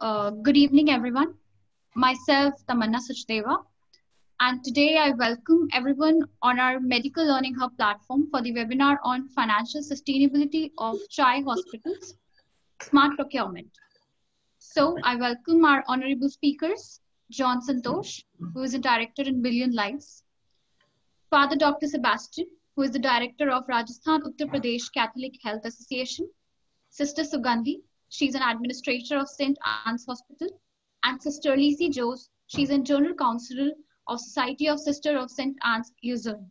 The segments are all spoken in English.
Uh, good evening, everyone. Myself, Tamanna Sachdeva, and today I welcome everyone on our Medical Learning Hub platform for the webinar on financial sustainability of CHAI hospitals, smart procurement. So I welcome our honorable speakers, John Santosh, who is a director in Billion Lives, Father Dr. Sebastian, who is the director of Rajasthan Uttar Pradesh Catholic Health Association, Sister Sugandhi, she's an administrator of St. Anne's Hospital, and Sister Lisi Jose, she's a general counsel of Society of Sister of St. Anne's Luzerne.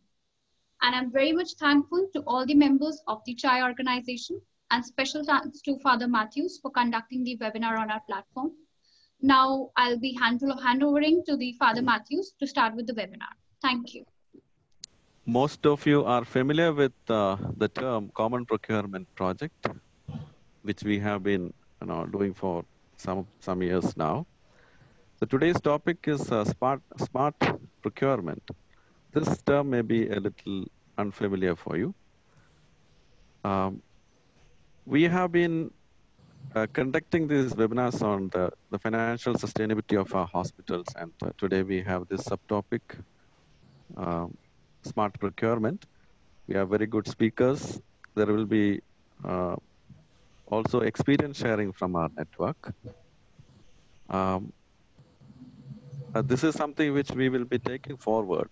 And I'm very much thankful to all the members of the CHAI organization and special thanks to Father Matthews for conducting the webinar on our platform. Now I'll be hand handovering to the Father Matthews to start with the webinar. Thank you. Most of you are familiar with uh, the term Common Procurement Project, which we have been you know, doing for some, some years now. So today's topic is uh, smart, smart procurement. This term may be a little unfamiliar for you. Um, we have been uh, conducting these webinars on the, the financial sustainability of our hospitals, and uh, today we have this subtopic, um, smart procurement. We have very good speakers. There will be uh, also experience sharing from our network. Um, uh, this is something which we will be taking forward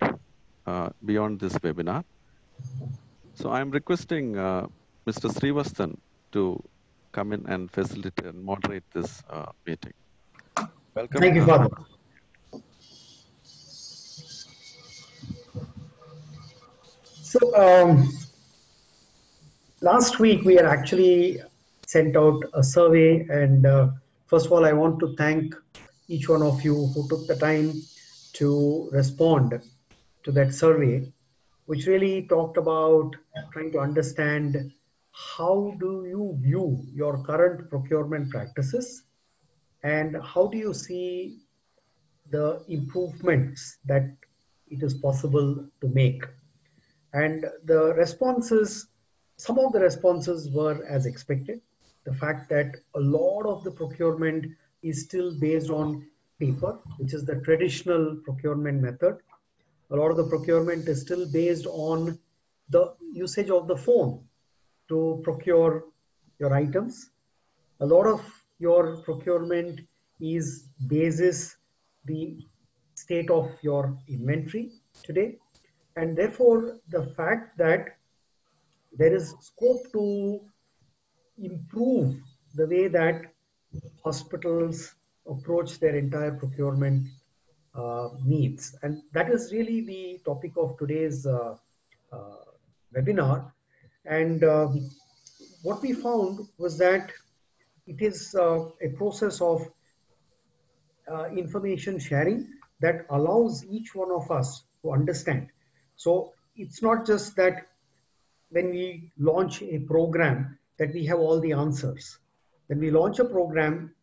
uh, beyond this webinar. So I'm requesting uh, Mr. Srivatsan to come in and facilitate and moderate this uh, meeting. Welcome. Thank you, Father. So um, last week we had actually sent out a survey. And uh, first of all I want to thank each one of you who took the time to respond to that survey which really talked about trying to understand how do you view your current procurement practices and how do you see the improvements that it is possible to make. And the responses some of the responses were as expected the fact that a lot of the procurement is still based on paper which is the traditional procurement method a lot of the procurement is still based on the usage of the phone to procure your items. A lot of your procurement is basis the state of your inventory today. And therefore, the fact that there is scope to improve the way that hospitals approach their entire procurement uh, needs. And that is really the topic of today's uh, uh, webinar. And um, what we found was that it is uh, a process of uh, information sharing that allows each one of us to understand. So it's not just that when we launch a program that we have all the answers. When we launch a program,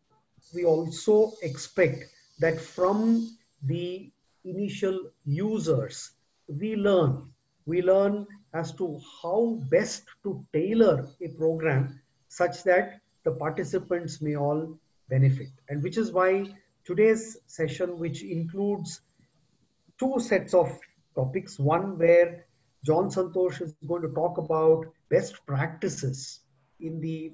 we also expect that from the initial users, we learn. We learn as to how best to tailor a program such that the participants may all benefit. And which is why today's session, which includes two sets of topics, one where John Santosh is going to talk about best practices in the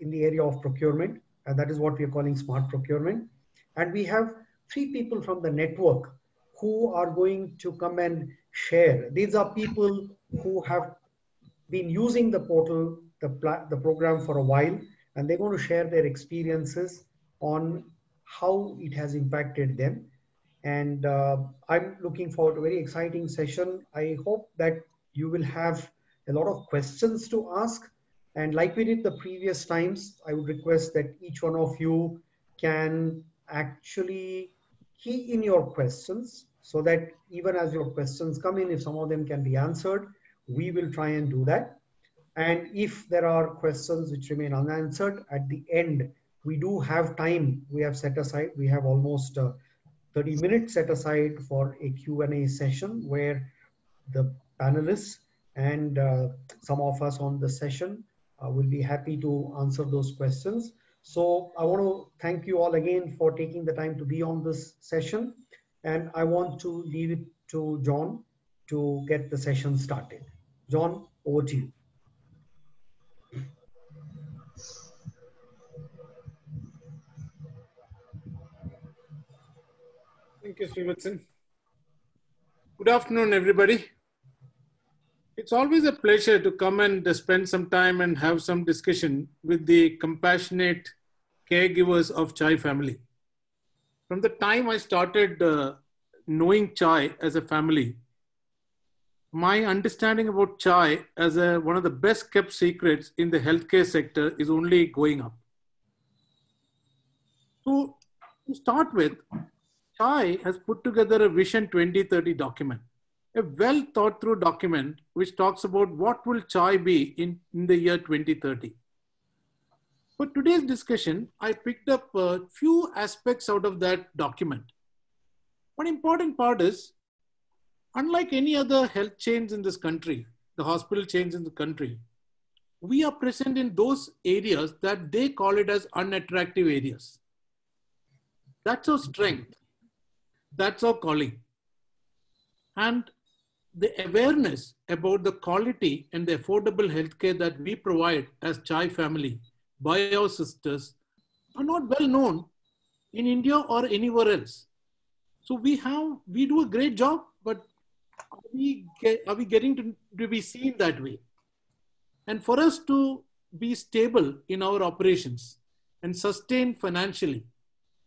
in the area of procurement, and that is what we are calling smart procurement. And we have three people from the network who are going to come and share. These are people who have been using the portal, the, the program for a while, and they're going to share their experiences on how it has impacted them. And uh, I'm looking forward to a very exciting session. I hope that you will have a lot of questions to ask. And like we did the previous times, I would request that each one of you can actually key in your questions so that even as your questions come in, if some of them can be answered, we will try and do that. And if there are questions which remain unanswered at the end, we do have time we have set aside. We have almost uh, 30 minutes set aside for a Q&A session where the panelists and uh, some of us on the session uh, will be happy to answer those questions. So I want to thank you all again for taking the time to be on this session. And I want to leave it to John to get the session started. John, over to you. Thank you, Srivatsan. Good afternoon, everybody. It's always a pleasure to come and spend some time and have some discussion with the compassionate caregivers of Chai family. From the time I started uh, knowing Chai as a family, my understanding about chai as a, one of the best kept secrets in the healthcare sector is only going up. So, to start with, chai has put together a Vision 2030 document, a well thought through document which talks about what will chai be in, in the year 2030. For today's discussion, I picked up a few aspects out of that document. One important part is unlike any other health chains in this country, the hospital chains in the country, we are present in those areas that they call it as unattractive areas. That's our strength. That's our calling. And the awareness about the quality and the affordable healthcare that we provide as Chai family by our sisters are not well known in India or anywhere else. So we have, we do a great job, but are we, get, are we getting to, to be seen that way? And for us to be stable in our operations and sustain financially,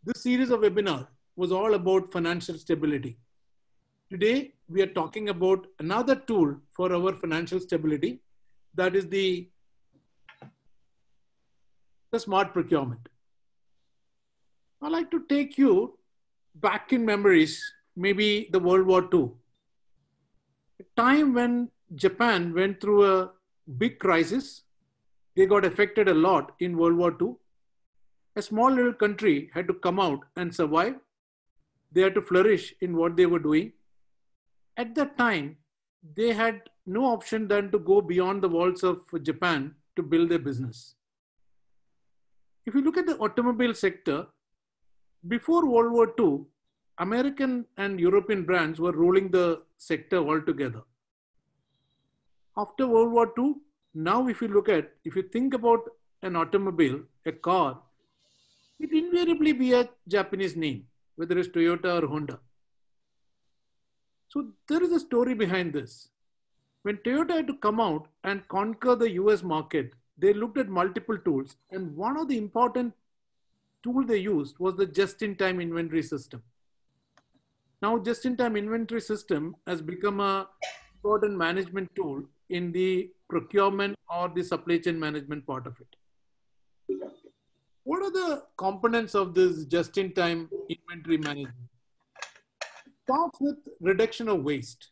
this series of webinar was all about financial stability. Today, we are talking about another tool for our financial stability, that is the, the smart procurement. I'd like to take you back in memories, maybe the World War II A time when Japan went through a big crisis. They got affected a lot in World War II. A small little country had to come out and survive. They had to flourish in what they were doing. At that time, they had no option than to go beyond the walls of Japan to build their business. If you look at the automobile sector, before World War II, American and European brands were ruling the sector altogether. After World War II, now if you look at, if you think about an automobile, a car, it invariably be a Japanese name, whether it's Toyota or Honda. So there is a story behind this. When Toyota had to come out and conquer the US market, they looked at multiple tools. And one of the important tool they used was the just-in-time inventory system. Now, just-in-time inventory system has become a important management tool in the procurement or the supply chain management part of it. What are the components of this just-in-time inventory management? Starts with reduction of waste.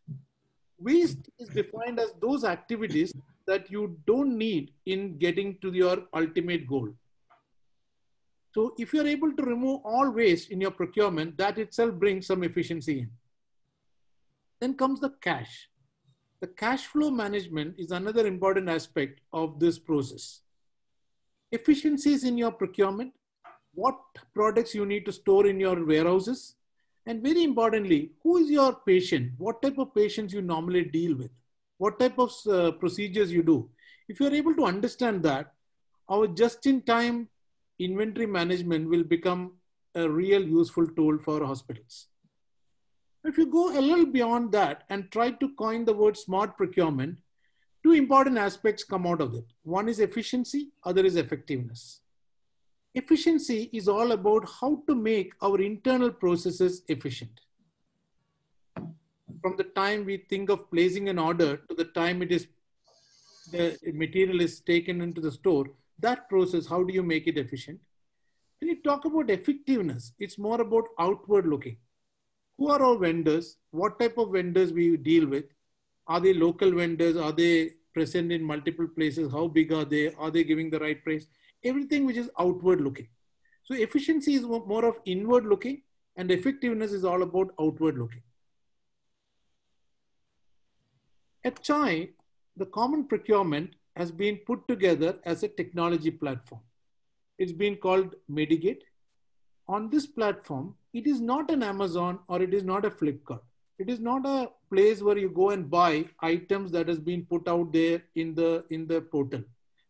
Waste is defined as those activities that you don't need in getting to your ultimate goal. So if you're able to remove all waste in your procurement, that itself brings some efficiency in. Then comes the cash. The cash flow management is another important aspect of this process. Efficiencies in your procurement, what products you need to store in your warehouses, and very importantly, who is your patient? What type of patients you normally deal with? What type of uh, procedures you do? If you're able to understand that, our just-in-time inventory management will become a real useful tool for hospitals. If you go a little beyond that and try to coin the word smart procurement, two important aspects come out of it. One is efficiency, other is effectiveness. Efficiency is all about how to make our internal processes efficient. From the time we think of placing an order to the time it is the material is taken into the store, that process, how do you make it efficient? When you talk about effectiveness, it's more about outward looking. Who are our vendors? What type of vendors we deal with? Are they local vendors? Are they present in multiple places? How big are they? Are they giving the right price? Everything which is outward looking. So efficiency is more of inward looking and effectiveness is all about outward looking. At Chai, the common procurement has been put together as a technology platform. It's been called Medigate. On this platform, it is not an Amazon or it is not a Flipkart. It is not a place where you go and buy items that has been put out there in the in the portal.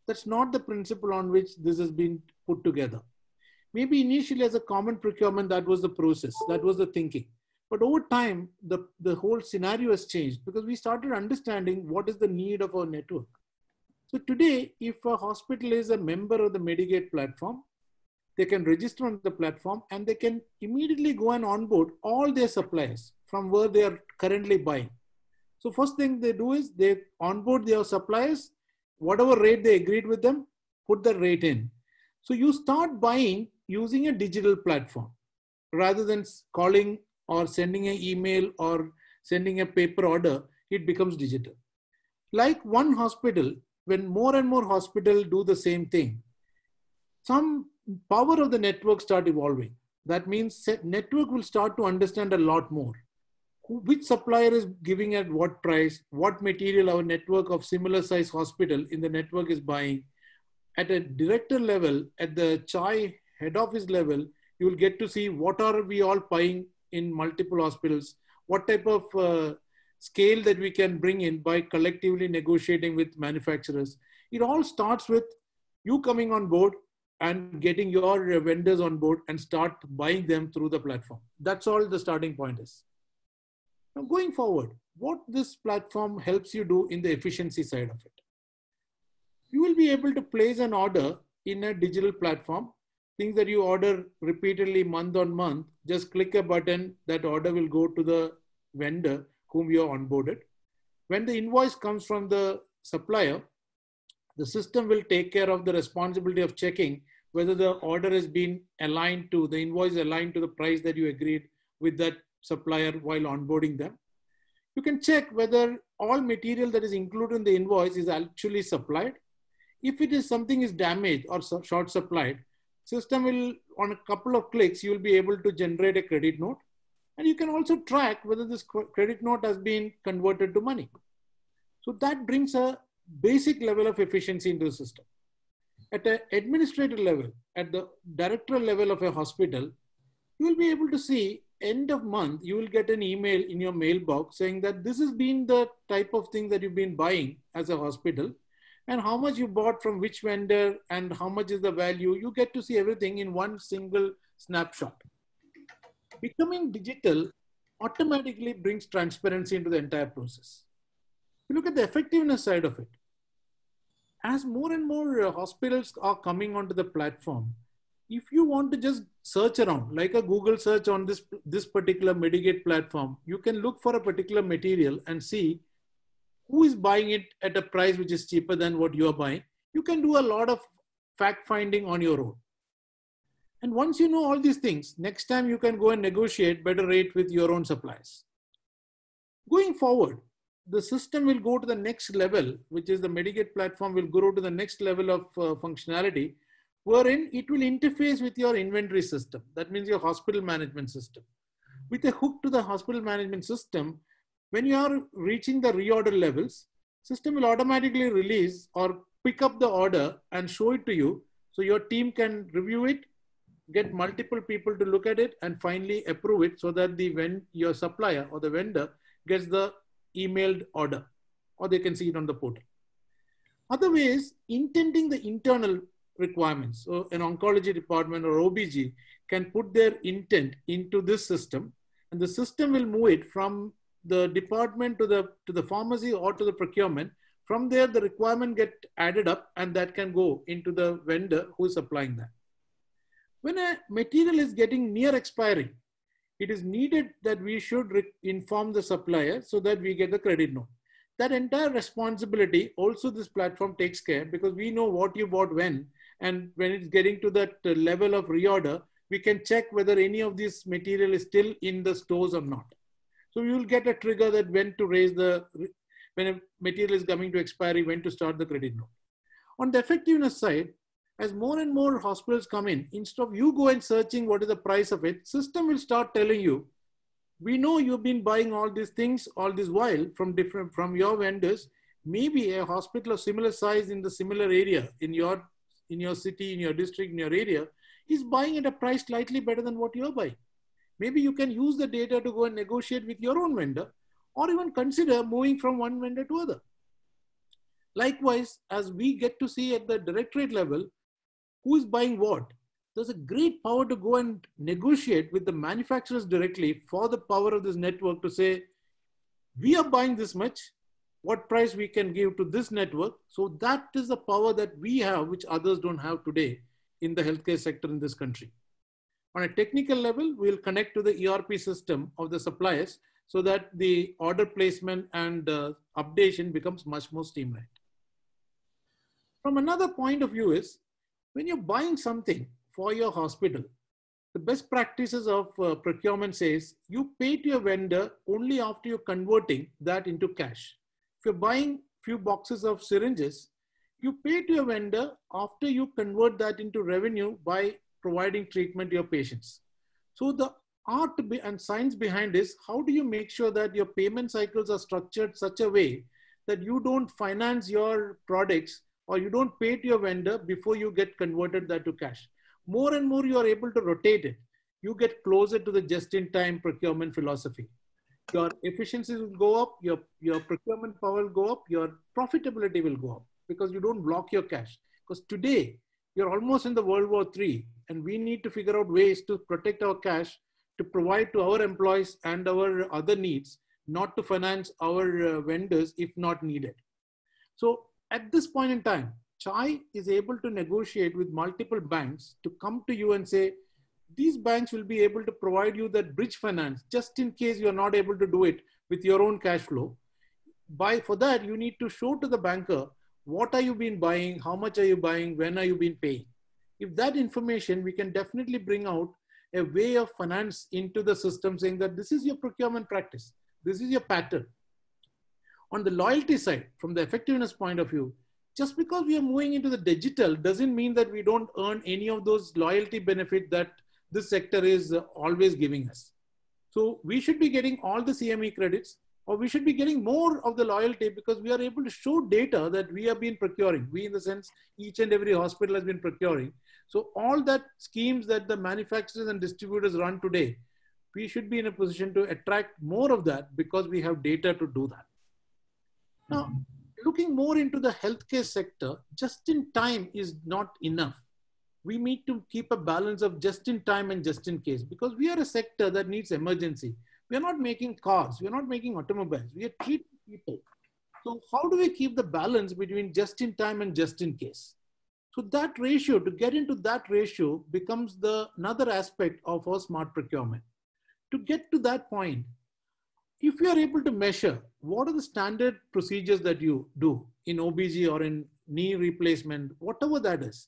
That's not the principle on which this has been put together. Maybe initially as a common procurement, that was the process, that was the thinking. But over time, the, the whole scenario has changed because we started understanding what is the need of our network. So today, if a hospital is a member of the Medigate platform, they can register on the platform and they can immediately go and onboard all their suppliers from where they are currently buying. So first thing they do is they onboard their suppliers, whatever rate they agreed with them, put the rate in. So you start buying using a digital platform rather than calling or sending an email or sending a paper order, it becomes digital. Like one hospital, when more and more hospitals do the same thing, some power of the network start evolving. That means network will start to understand a lot more. Which supplier is giving at what price, what material our network of similar size hospital in the network is buying. At a director level, at the CHAI head office level, you will get to see what are we all buying in multiple hospitals, what type of uh, scale that we can bring in by collectively negotiating with manufacturers. It all starts with you coming on board and getting your vendors on board and start buying them through the platform. That's all the starting point is. Now going forward, what this platform helps you do in the efficiency side of it. You will be able to place an order in a digital platform things that you order repeatedly month on month, just click a button, that order will go to the vendor whom you are onboarded. When the invoice comes from the supplier, the system will take care of the responsibility of checking whether the order has been aligned to, the invoice aligned to the price that you agreed with that supplier while onboarding them. You can check whether all material that is included in the invoice is actually supplied. If it is something is damaged or short supplied, system will, on a couple of clicks, you will be able to generate a credit note. And you can also track whether this credit note has been converted to money. So that brings a basic level of efficiency into the system. At an administrative level, at the director level of a hospital, you will be able to see end of month, you will get an email in your mailbox saying that this has been the type of thing that you've been buying as a hospital and how much you bought from which vendor and how much is the value. You get to see everything in one single snapshot. Becoming digital automatically brings transparency into the entire process. You look at the effectiveness side of it. As more and more uh, hospitals are coming onto the platform, if you want to just search around, like a Google search on this, this particular Medigate platform, you can look for a particular material and see who is buying it at a price which is cheaper than what you are buying. You can do a lot of fact finding on your own. And once you know all these things, next time you can go and negotiate better rate with your own suppliers. Going forward, the system will go to the next level, which is the Medigate platform will grow to the next level of uh, functionality, wherein it will interface with your inventory system. That means your hospital management system. With a hook to the hospital management system, when you are reaching the reorder levels, system will automatically release or pick up the order and show it to you. So your team can review it, get multiple people to look at it and finally approve it so that the when your supplier or the vendor gets the emailed order or they can see it on the portal. Other ways, intending the internal requirements. So an oncology department or OBG can put their intent into this system and the system will move it from the department to the to the pharmacy or to the procurement. From there the requirement get added up and that can go into the vendor who is supplying that. When a material is getting near expiry it is needed that we should inform the supplier so that we get the credit note. That entire responsibility also this platform takes care because we know what you bought when and when it's getting to that uh, level of reorder we can check whether any of this material is still in the stores or not so you will get a trigger that when to raise the, when a material is coming to expiry, when to start the credit note. On the effectiveness side, as more and more hospitals come in, instead of you go and searching what is the price of it, system will start telling you, we know you've been buying all these things all this while from different, from your vendors. Maybe a hospital of similar size in the similar area in your in your city, in your district, in your area, is buying at a price slightly better than what you're buying. Maybe you can use the data to go and negotiate with your own vendor or even consider moving from one vendor to other. Likewise, as we get to see at the directorate level, who is buying what, there's a great power to go and negotiate with the manufacturers directly for the power of this network to say, we are buying this much, what price we can give to this network. So that is the power that we have, which others don't have today in the healthcare sector in this country. On a technical level, we'll connect to the ERP system of the suppliers so that the order placement and uh, updation becomes much more streamlined. From another point of view is, when you're buying something for your hospital, the best practices of uh, procurement says you pay to your vendor only after you're converting that into cash. You're buying few boxes of syringes, you pay to your vendor after you convert that into revenue by providing treatment to your patients. So the art and science behind is how do you make sure that your payment cycles are structured such a way that you don't finance your products or you don't pay to your vendor before you get converted that to cash. More and more you are able to rotate it. You get closer to the just-in-time procurement philosophy. Your efficiencies will go up, your, your procurement power will go up, your profitability will go up because you don't block your cash. Because today, you're almost in the World War III, and we need to figure out ways to protect our cash to provide to our employees and our other needs, not to finance our uh, vendors if not needed. So at this point in time, CHAI is able to negotiate with multiple banks to come to you and say, these banks will be able to provide you that bridge finance just in case you're not able to do it with your own cash flow. By for that, you need to show to the banker what are you been buying, how much are you buying, when are you been paying. If that information, we can definitely bring out a way of finance into the system saying that this is your procurement practice, this is your pattern. On the loyalty side, from the effectiveness point of view, just because we are moving into the digital doesn't mean that we don't earn any of those loyalty benefit that this sector is always giving us. So we should be getting all the CME credits or we should be getting more of the loyalty because we are able to show data that we have been procuring. We, in the sense, each and every hospital has been procuring. So all that schemes that the manufacturers and distributors run today, we should be in a position to attract more of that because we have data to do that. Now, looking more into the healthcare sector, just in time is not enough. We need to keep a balance of just in time and just in case because we are a sector that needs emergency. We are not making cars, we are not making automobiles, we are treating people. So, how do we keep the balance between just in time and just in case? So that ratio, to get into that ratio becomes the another aspect of our smart procurement. To get to that point, if you are able to measure what are the standard procedures that you do in OBG or in knee replacement, whatever that is,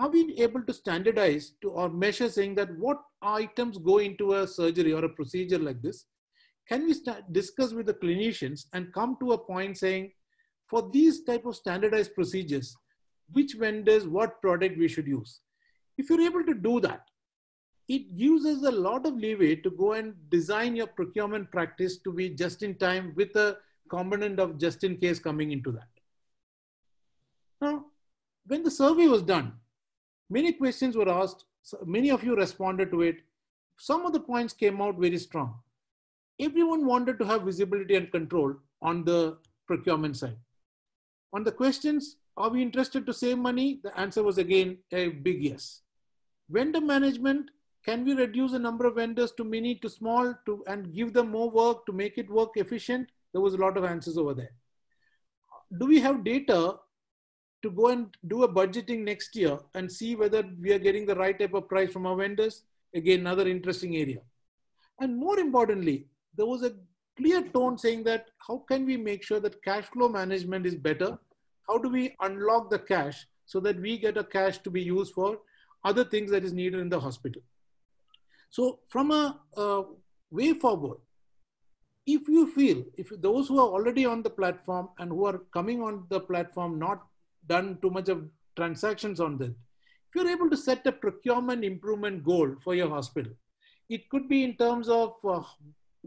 are we able to standardize to or measure saying that what items go into a surgery or a procedure like this? Can we discuss with the clinicians and come to a point saying, for these type of standardized procedures, which vendors, what product we should use. If you're able to do that, it gives us a lot of leeway to go and design your procurement practice to be just in time with a component of just in case coming into that. Now, when the survey was done, many questions were asked. So many of you responded to it. Some of the points came out very strong. Everyone wanted to have visibility and control on the procurement side. On the questions, are we interested to save money? The answer was again a big yes. Vendor management, can we reduce the number of vendors to many to small to and give them more work to make it work efficient? There was a lot of answers over there. Do we have data to go and do a budgeting next year and see whether we are getting the right type of price from our vendors? Again, another interesting area. And more importantly, there was a clear tone saying that how can we make sure that cash flow management is better how do we unlock the cash so that we get a cash to be used for other things that is needed in the hospital. So from a, a way forward, if you feel, if those who are already on the platform and who are coming on the platform, not done too much of transactions on that. if you're able to set a procurement improvement goal for your hospital, it could be in terms of uh,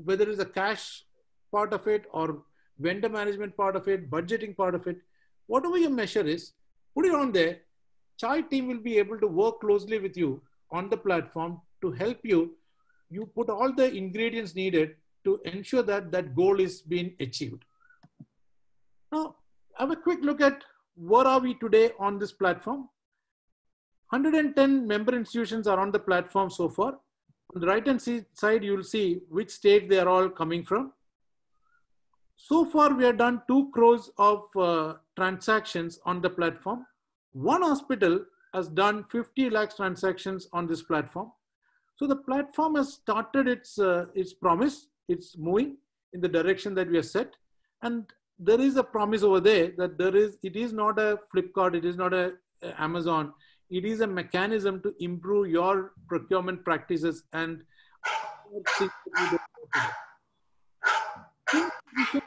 whether it's a cash part of it or vendor management part of it, budgeting part of it, whatever your measure is, put it on there. Chai team will be able to work closely with you on the platform to help you. You put all the ingredients needed to ensure that that goal is being achieved. Now, have a quick look at where are we today on this platform. 110 member institutions are on the platform so far. On the right hand side, you'll see which state they are all coming from. So far, we have done 2 crores of uh, transactions on the platform. One hospital has done 50 lakhs transactions on this platform. So the platform has started its, uh, its promise. It's moving in the direction that we have set. And there is a promise over there that there is, it is not a Flipkart, it is not a, a Amazon. It is a mechanism to improve your procurement practices and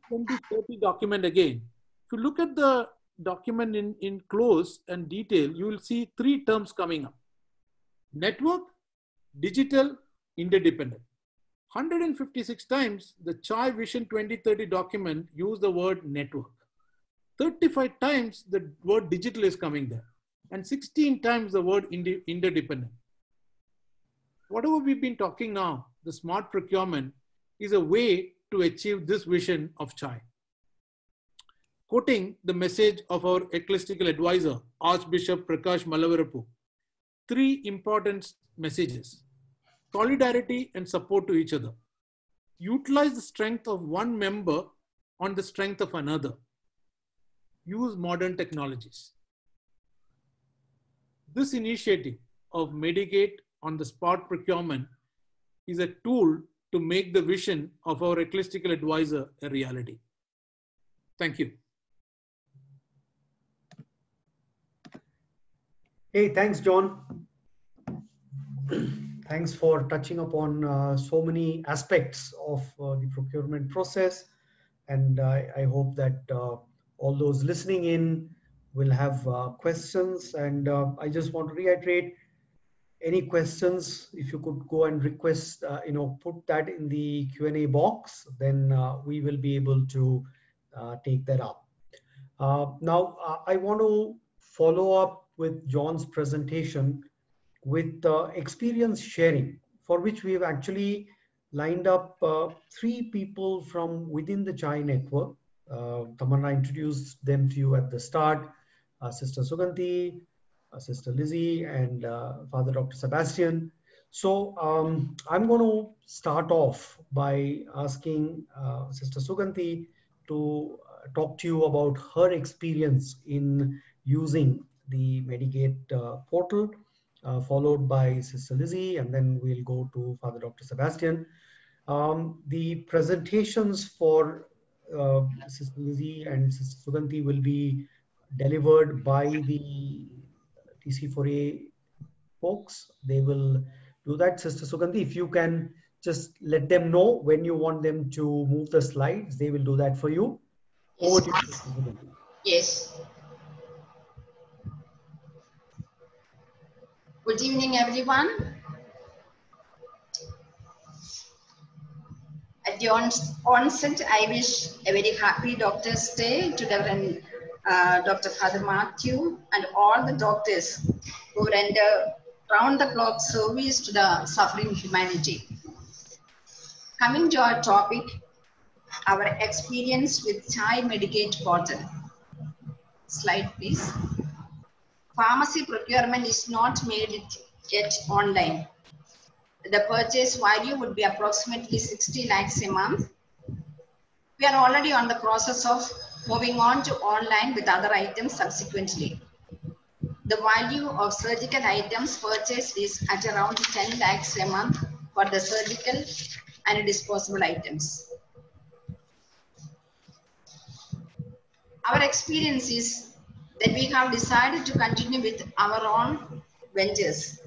2030 document again. If you look at the document in, in close and detail, you will see three terms coming up. Network, digital, interdependent. 156 times the Chai Vision 2030 document use the word network. 35 times the word digital is coming there. And 16 times the word interdependent. Whatever we've been talking now, the smart procurement is a way to achieve this vision of Chai. Quoting the message of our ecclesiastical advisor, Archbishop Prakash Mallavarapu, three important messages solidarity and support to each other. Utilize the strength of one member on the strength of another. Use modern technologies. This initiative of Medigate on the spot procurement is a tool to make the vision of our ecclesiastical advisor a reality. Thank you. Hey, thanks, John. Thanks for touching upon uh, so many aspects of uh, the procurement process. And I, I hope that uh, all those listening in will have uh, questions. And uh, I just want to reiterate any questions, if you could go and request, you know, put that in the Q&A box, then we will be able to take that up. Now, I want to follow up with John's presentation with experience sharing, for which we have actually lined up uh, three people from within the Chai network. Tamanna introduced them to you at the start, Sister Sugandhi, uh, Sister Lizzie and uh, Father Dr. Sebastian. So um, I'm going to start off by asking uh, Sister Sugandhi to talk to you about her experience in using the Medigate uh, portal, uh, followed by Sister Lizzie, and then we'll go to Father Dr. Sebastian. Um, the presentations for uh, Sister Lizzie and Sister Sugandhi will be delivered by the TC4A folks. They will do that. Sister Sugandhi, if you can just let them know when you want them to move the slides, they will do that for you. Yes. Over to you, Yes. Good evening, everyone. At the onset, I wish a very happy Doctor's Day to Reverend uh, Dr. Father Matthew, and all the doctors who render round the clock service to the suffering humanity. Coming to our topic, our experience with Chai Medigate portal. Slide, please. Pharmacy procurement is not made yet online. The purchase value would be approximately 60 lakhs a month. We are already on the process of moving on to online with other items subsequently. The value of surgical items purchased is at around 10 lakhs a month for the surgical and disposable items. Our experience is that we have decided to continue with our own ventures.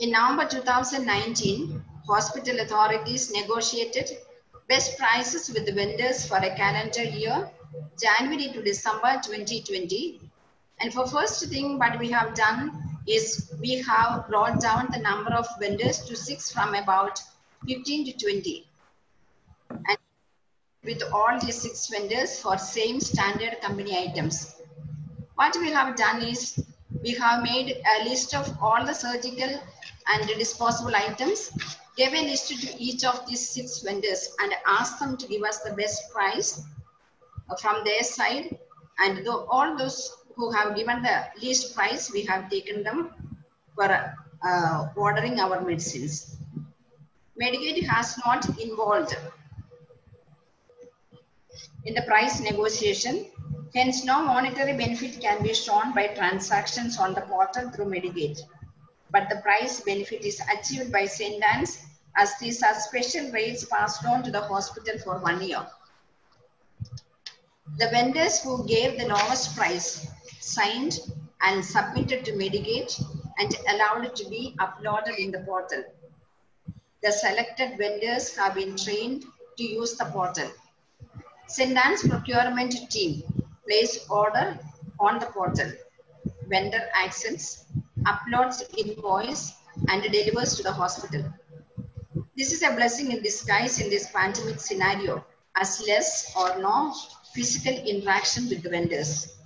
In November 2019, hospital authorities negotiated best prices with the vendors for a calendar year, January to December 2020. And for first thing what we have done is we have brought down the number of vendors to six from about 15 to 20. And with all these six vendors for same standard company items. What we have done is We have made a list of all the surgical and disposable items, gave a list to each of these six vendors and asked them to give us the best price from their side. And though all those who have given the least price, we have taken them for uh, ordering our medicines. Medigate has not involved in the price negotiation. Hence, no monetary benefit can be shown by transactions on the portal through Medigate. But the price benefit is achieved by St. As these are special rates passed on to the hospital for one year. The vendors who gave the lowest price signed and submitted to Medigate and allowed it to be uploaded in the portal. The selected vendors have been trained to use the portal. Anne's procurement team place order on the portal. Vendor accepts, uploads invoice and delivers to the hospital. This is a blessing in disguise in this pandemic scenario as less or no physical interaction with the vendors.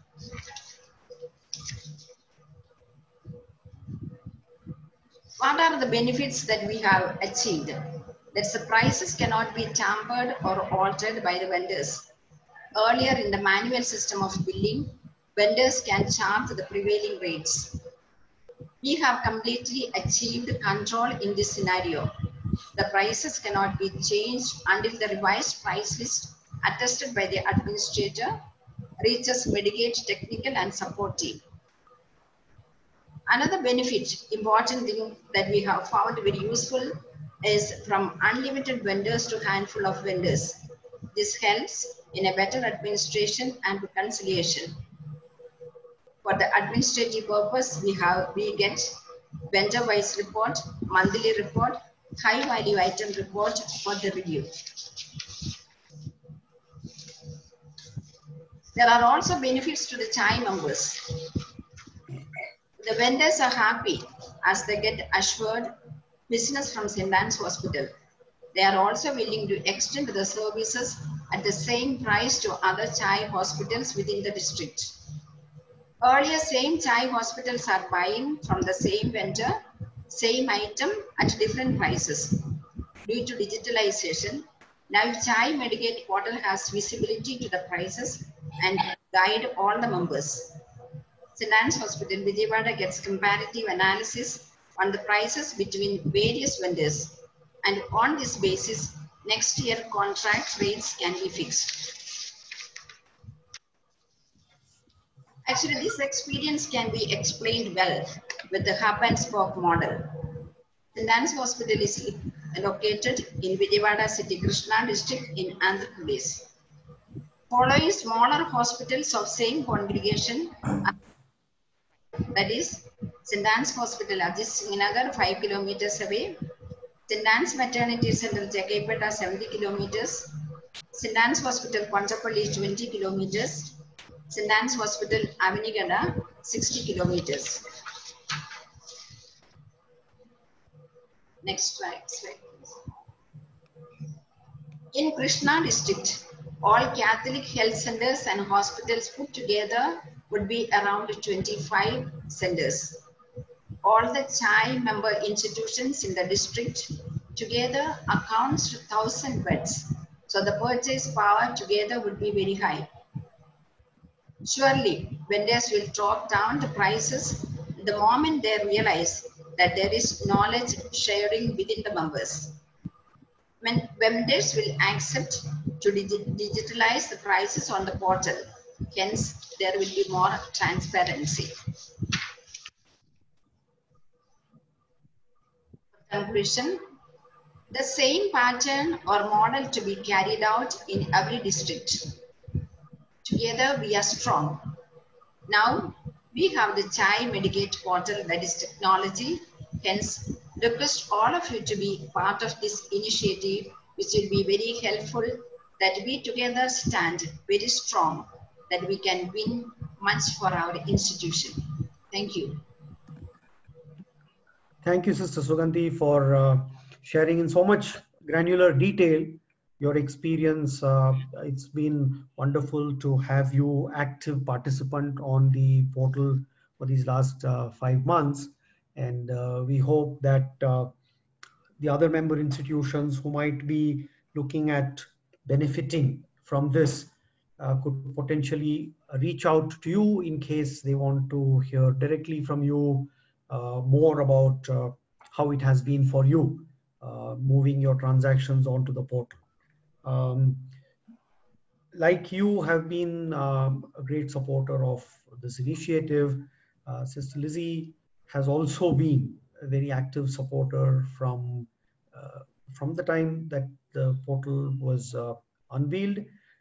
What are the benefits that we have achieved? That the prices cannot be tampered or altered by the vendors. Earlier in the manual system of billing, vendors can charge the prevailing rates. We have completely achieved control in this scenario. The prices cannot be changed until the revised price list attested by the administrator reaches Medigate technical and support team. Another benefit, important thing that we have found very useful is from unlimited vendors to handful of vendors. This helps in a better administration and reconciliation. For the administrative purpose, we have we get vendor-wise report, monthly report, high value item report for the review. There are also benefits to the CHAI members. The vendors are happy as they get assured business from St. Anne's Hospital. They are also willing to extend the services at the same price to other CHAI hospitals within the district. Earlier, same CHAI hospitals are buying from the same vendor, same item at different prices. Due to digitalization, now CHAI Medigate portal has visibility to the prices and guide all the members. Anne's Hospital, Vijayawada gets comparative analysis on the prices between various vendors. And on this basis, next year contract rates can be fixed. Actually, this experience can be explained well with the hub and spoke model. St. Anne's Hospital is located in Vijayawada city, Krishna district in Andhra Pradesh. Following smaller hospitals of same congregation, that is St. Anne's Hospital, Ajit Singh 5 kilometers away. St. Maternity Center, Jaggayyapeta, 70 kilometers. St. Anne's Hospital, Panchapalli, 20 kilometers. St. Hospital, Avanigadda, 60 kilometers. Next slide. slide In Krishna district, all Catholic health centers and hospitals put together would be around 25 centers. All the CHAI member institutions in the district together accounts to 1000 beds. So the purchase power together would be very high. Surely vendors will drop down the prices the moment they realize that there is knowledge sharing within the members. When vendors will accept to digi digitalize the prices on the portal. Hence, there will be more transparency. The same pattern or model to be carried out in every district. Together we are strong. Now we have the CHAI Medigate portal that is technology. Hence, request all of you to be part of this initiative, which will be very helpful that we together stand very strong, that we can win much for our institution. Thank you. Thank you, Sister Sugandhi, for uh, sharing in so much granular detail your experience. Uh, it's been wonderful to have you active participant on the portal for these last uh, five months. And uh, we hope that uh, the other member institutions who might be looking at benefiting from this uh, could potentially reach out to you in case they want to hear directly from you more about uh, how it has been for you uh, moving your transactions onto the portal. Um, like you have been um, a great supporter of this initiative, uh, Sister Lizzie has also been a very active supporter from uh, from the time that the portal was uh, unveiled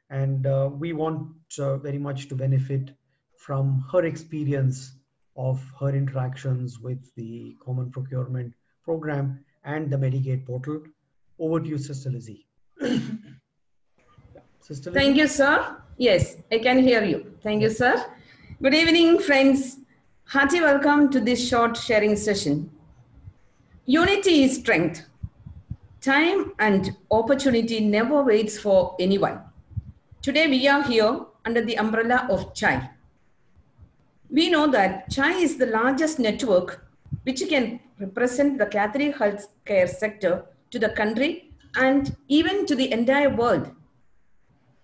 and uh, we want uh, very much to benefit from her experience of her interactions with the common procurement program and the Medigate portal. Over to you, Sister Lizzie. Sister Lizzie? Thank you, sir. Yes, I can hear you. Thank you, sir. Good evening, friends. Hearty welcome to this short sharing session. Unity is strength. Time and opportunity never waits for anyone. Today we are here under the umbrella of CHAI. We know that CHAI is the largest network which can represent the Catholic healthcare sector to the country and even to the entire world.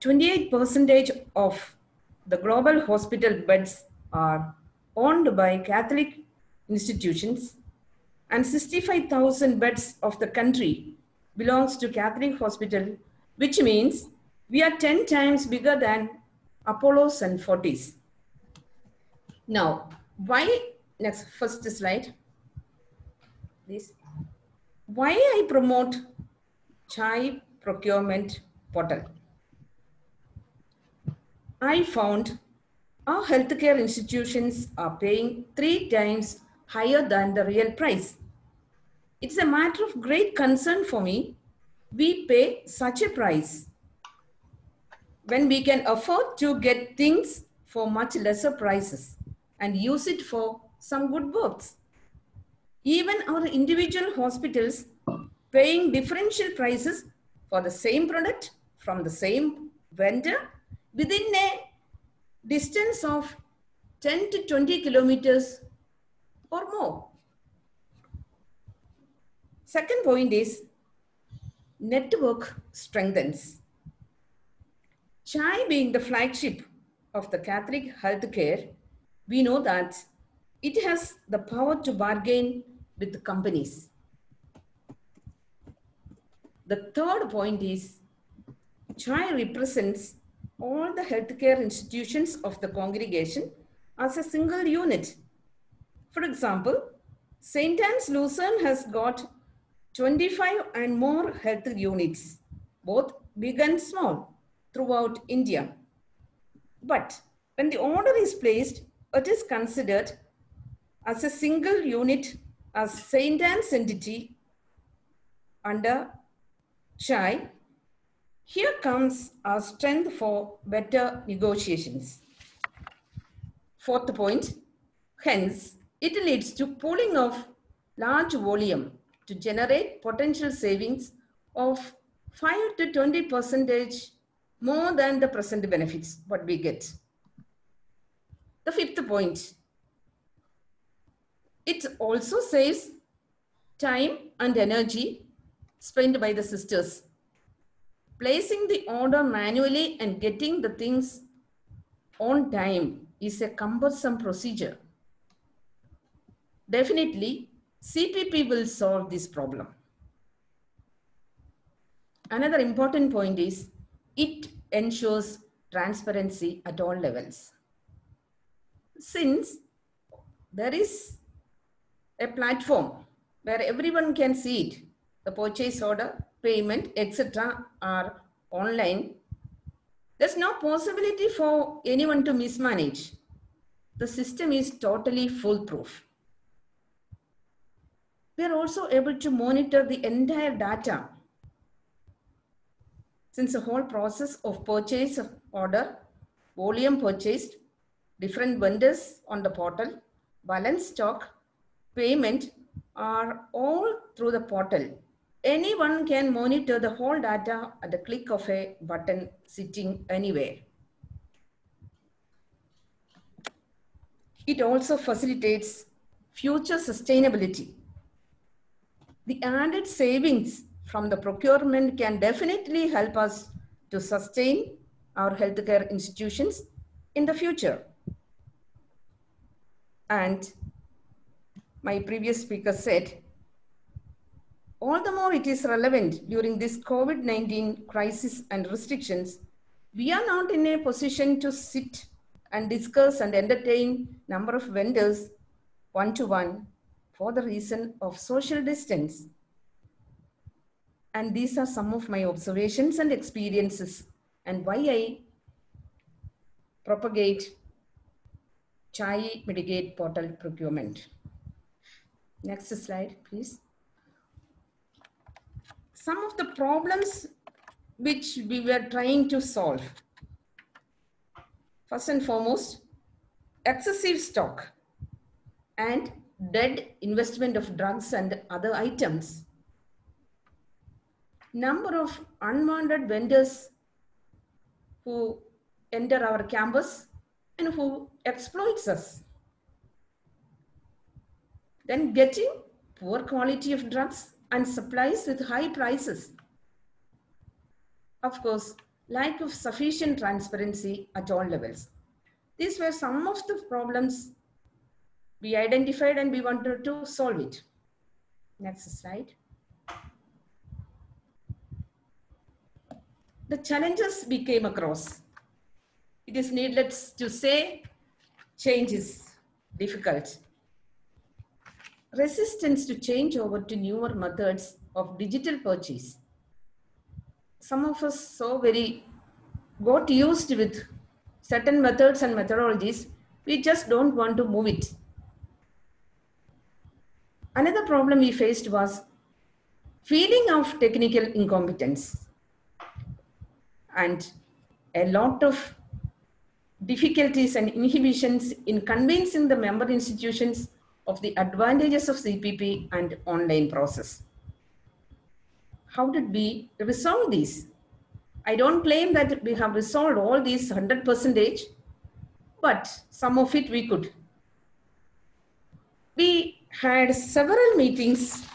28% of the global hospital beds are owned by Catholic institutions and 65,000 beds of the country belongs to Catholic hospital, which means we are 10 times bigger than Apollos and Fortis. Now, why, next, first slide, please. Why I promote CHAI procurement portal? I found our healthcare institutions are paying three times higher than the real price. It's a matter of great concern for me. We pay such a price when we can afford to get things for much lesser prices and use it for some good works. Even our individual hospitals paying differential prices for the same product from the same vendor within a distance of 10 to 20 kilometers or more. Second point is network strengthens. CHAI being the flagship of the Catholic healthcare, we know that it has the power to bargain with the companies. The third point is CHAI represents all the healthcare institutions of the congregation as a single unit. For example, St. Anne's Lucerne has got 25 and more health units, both big and small, throughout India. But when the order is placed, it is considered as a single unit as St. Anne's entity under CHAI here comes our strength for better negotiations. Fourth point, hence, it leads to pooling of large volume to generate potential savings of 5 to 20 percentage more than the present benefits what we get. The fifth point, it also saves time and energy spent by the sisters Placing the order manually and getting the things on time is a cumbersome procedure. Definitely, CPP will solve this problem. Another important point is it ensures transparency at all levels. Since there is a platform where everyone can see it, the purchase order, payment, etc. are online, there's no possibility for anyone to mismanage. The system is totally foolproof. We are also able to monitor the entire data. Since the whole process of purchase order, volume purchased, different vendors on the portal, balance stock, payment are all through the portal anyone can monitor the whole data at the click of a button sitting anywhere. it also facilitates future sustainability. The added savings from the procurement can definitely help us to sustain our healthcare institutions in the future. And my previous speaker said, all the more it is relevant during this COVID-19 crisis and restrictions, we are not in a position to sit and discuss and entertain number of vendors one-to-one -one for the reason of social distance. And these are some of my observations and experiences and why I propagate CHAI Medigate portal procurement. Next slide, please. Some of the problems which we were trying to solve. First and foremost, excessive stock and dead investment of drugs and other items. Number of unwanted vendors who enter our campus and who exploits us. Then getting poor quality of drugs and supplies with high prices. Of course, lack of sufficient transparency at all levels. These were some of the problems we identified and we wanted to solve it. Next slide. The challenges we came across. It is needless to say, change is difficult. Resistance to change over to newer methods of digital purchase. Some of us so very got used with certain methods and methodologies, we just don't want to move it. Another problem we faced was feeling of technical incompetence and a lot of difficulties and inhibitions in convincing the member institutions of the advantages of CPP and online process. How did we resolve these? I don't claim that we have resolved all these 100 percentage, but some of it we could. We had several meetings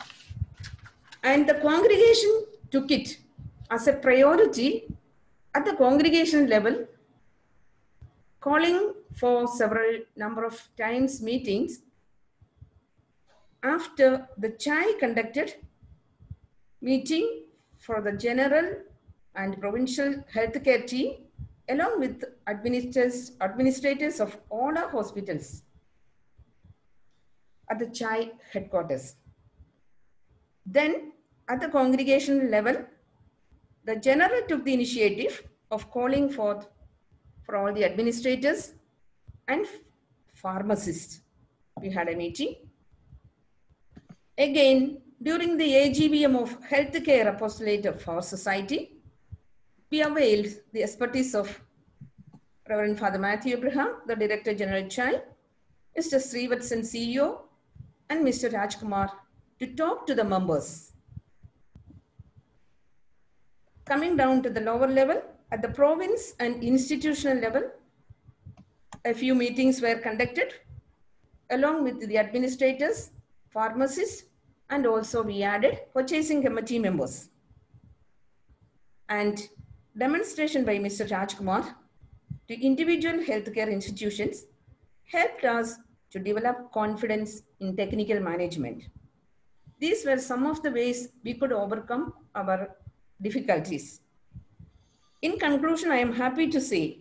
and the congregation took it as a priority at the congregation level, calling for several number of times meetings after the CHAI conducted meeting for the general and provincial healthcare team along with administrators, administrators of all our hospitals at the CHAI headquarters. Then at the congregation level, the general took the initiative of calling forth for all the administrators and pharmacists. We had a meeting. Again, during the AGBM of Healthcare Apostolate of our society, we availed the expertise of Reverend Father Matthew Abraham, the Director General CHAI, Mr. Srivatsan CEO, and Mr. Rajkumar to talk to the members. Coming down to the lower level, at the province and institutional level, a few meetings were conducted along with the administrators, pharmacists, and also we added purchasing committee members. And demonstration by Mr. Rajkumar to individual healthcare institutions helped us to develop confidence in technical management. These were some of the ways we could overcome our difficulties. In conclusion, I am happy to say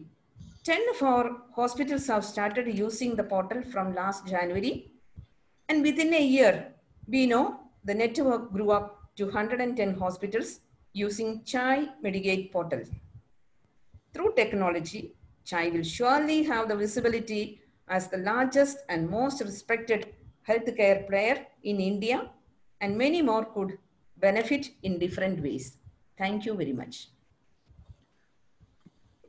10 of our hospitals have started using the portal from last January. And within a year, we know the network grew up to 110 hospitals using CHAI Medigate portal. Through technology, CHAI will surely have the visibility as the largest and most respected healthcare player in India and many more could benefit in different ways. Thank you very much.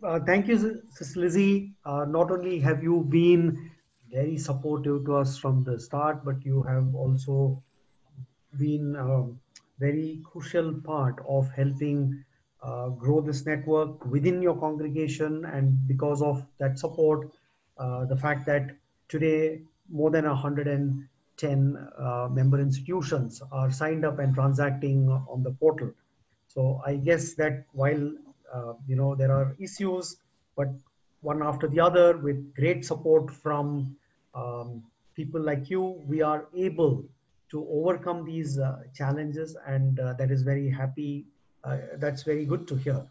Uh, thank you, Sis Lizzie. Uh, not only have you been very supportive to us from the start, but you have also been um, very crucial part of helping uh, grow this network within your congregation and because of that support uh, the fact that today more than 110 uh, member institutions are signed up and transacting on the portal. So I guess that while you know there are issues, but one after the other with great support from um, people like you, we are able to overcome these uh, challenges, and uh, that is very happy. Uh, that's very good to hear.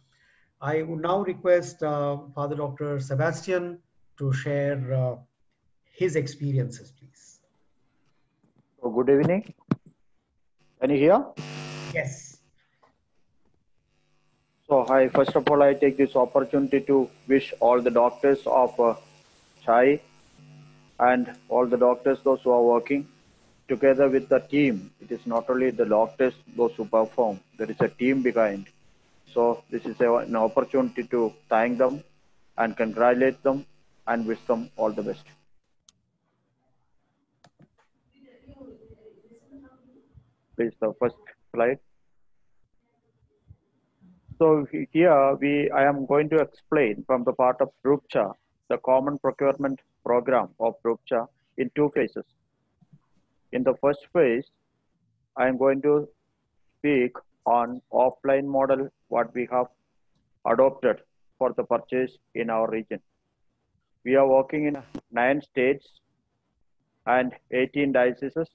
I would now request uh, Father Dr. Sebastian to share uh, his experiences, please. So good evening. Can you hear? Yes. So hi, first of all, I take this opportunity to wish all the doctors of uh, CHAI and all the doctors, those who are working together with the team. It is not only the doctors, those who perform, there is a team behind. So this is a, an opportunity to thank them and congratulate them and wish them all the best. Please, the first slide. So here we, I am going to explain from the part of RUPCHA, the common procurement program of RUPCHA in two phases. In the first phase, I am going to speak on offline model, what we have adopted for the purchase in our region. We are working in nine states and 18 dioceses,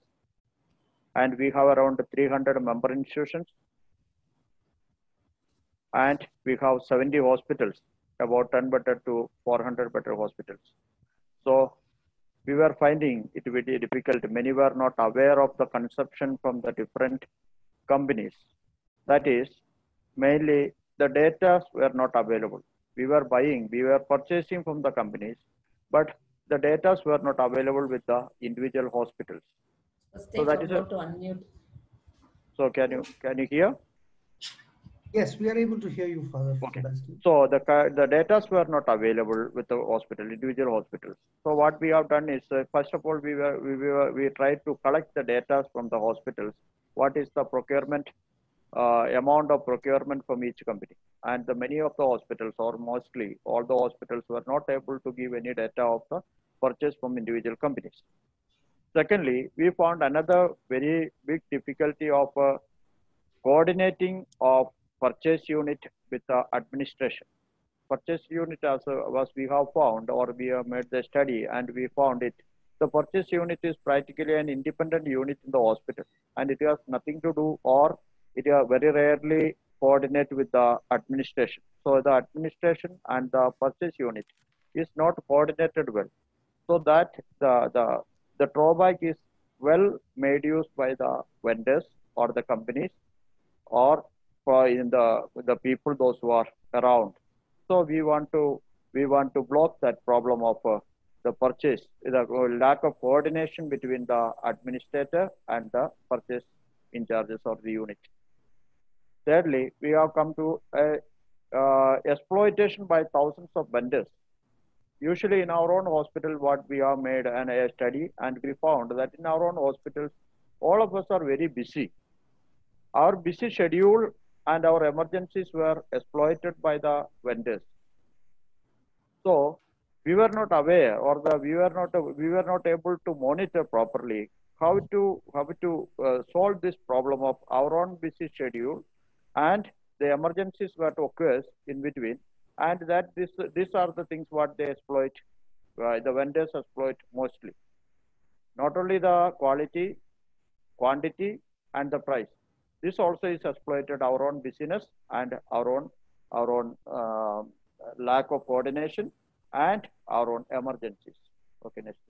and we have around 300 member institutions and we have 70 hospitals, about 10 better to 400 better hospitals. So we were finding it very difficult. Many were not aware of the consumption from the different companies. That is, mainly the data were not available. We were buying, we were purchasing from the companies, but the data were not available with the individual hospitals. So that is a- to unmute. So can you can you hear? Yes, we are able to hear you, Father Okay. So the the data were not available with the hospital, individual hospitals. So what we have done is, uh, first of all, we were we were we tried to collect the data from the hospitals. What is the procurement uh, amount of procurement from each company? And the many of the hospitals, or mostly all the hospitals, were not able to give any data of the purchase from individual companies. Secondly, we found another very big difficulty of uh, coordinating of purchase unit with the administration. Purchase unit as was we have found or we have made the study and we found it. The purchase unit is practically an independent unit in the hospital and it has nothing to do or it very rarely coordinate with the administration. So the administration and the purchase unit is not coordinated well. So that the, the, the drawback is well made use by the vendors or the companies or for in the the people those who are around. So we want to we want to block that problem of uh, the purchase. The lack of coordination between the administrator and the purchase in charges of the unit. Thirdly we have come to a, uh, exploitation by thousands of vendors. Usually in our own hospital what we have made an a study and we found that in our own hospitals all of us are very busy. Our busy schedule and our emergencies were exploited by the vendors. So we were not aware or the we were not we were not able to monitor properly how to how to uh, solve this problem of our own busy schedule and the emergencies were to occur in between and that this these are the things what they exploit uh, the vendors exploit mostly not only the quality quantity and the price this also is exploited our own busyness and our own our own uh, lack of coordination and our own emergencies. Okay next.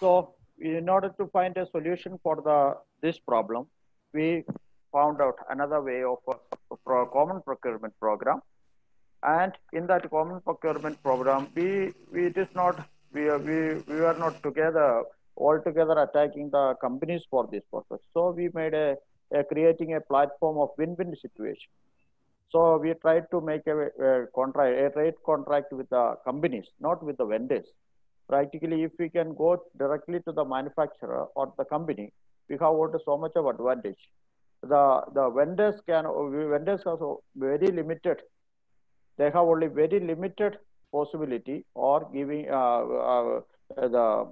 So in order to find a solution for the this problem we found out another way of a, common procurement program. And in that common procurement program we, we it is not we we we are not together all together attacking the companies for this purpose. So we made a, a creating a platform of win-win situation. So we tried to make a, a contract a rate contract with the companies not with the vendors. Practically if we can go directly to the manufacturer or the company we have got so much of advantage. The the vendors can vendors are very limited. They have only very limited possibility or giving uh, uh, the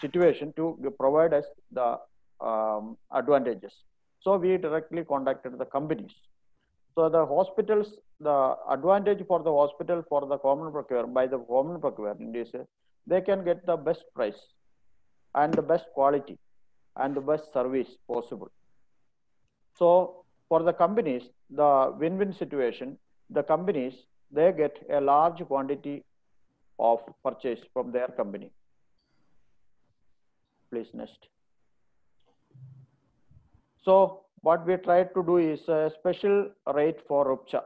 situation to provide us the um, advantages. So we directly contacted the companies. So the hospitals, the advantage for the hospital for the common procurement by the common procurement is they can get the best price and the best quality and the best service possible. So for the companies, the win-win situation, the companies, they get a large quantity of purchase from their company. Please next. So what we try to do is a special rate for RUPCHA.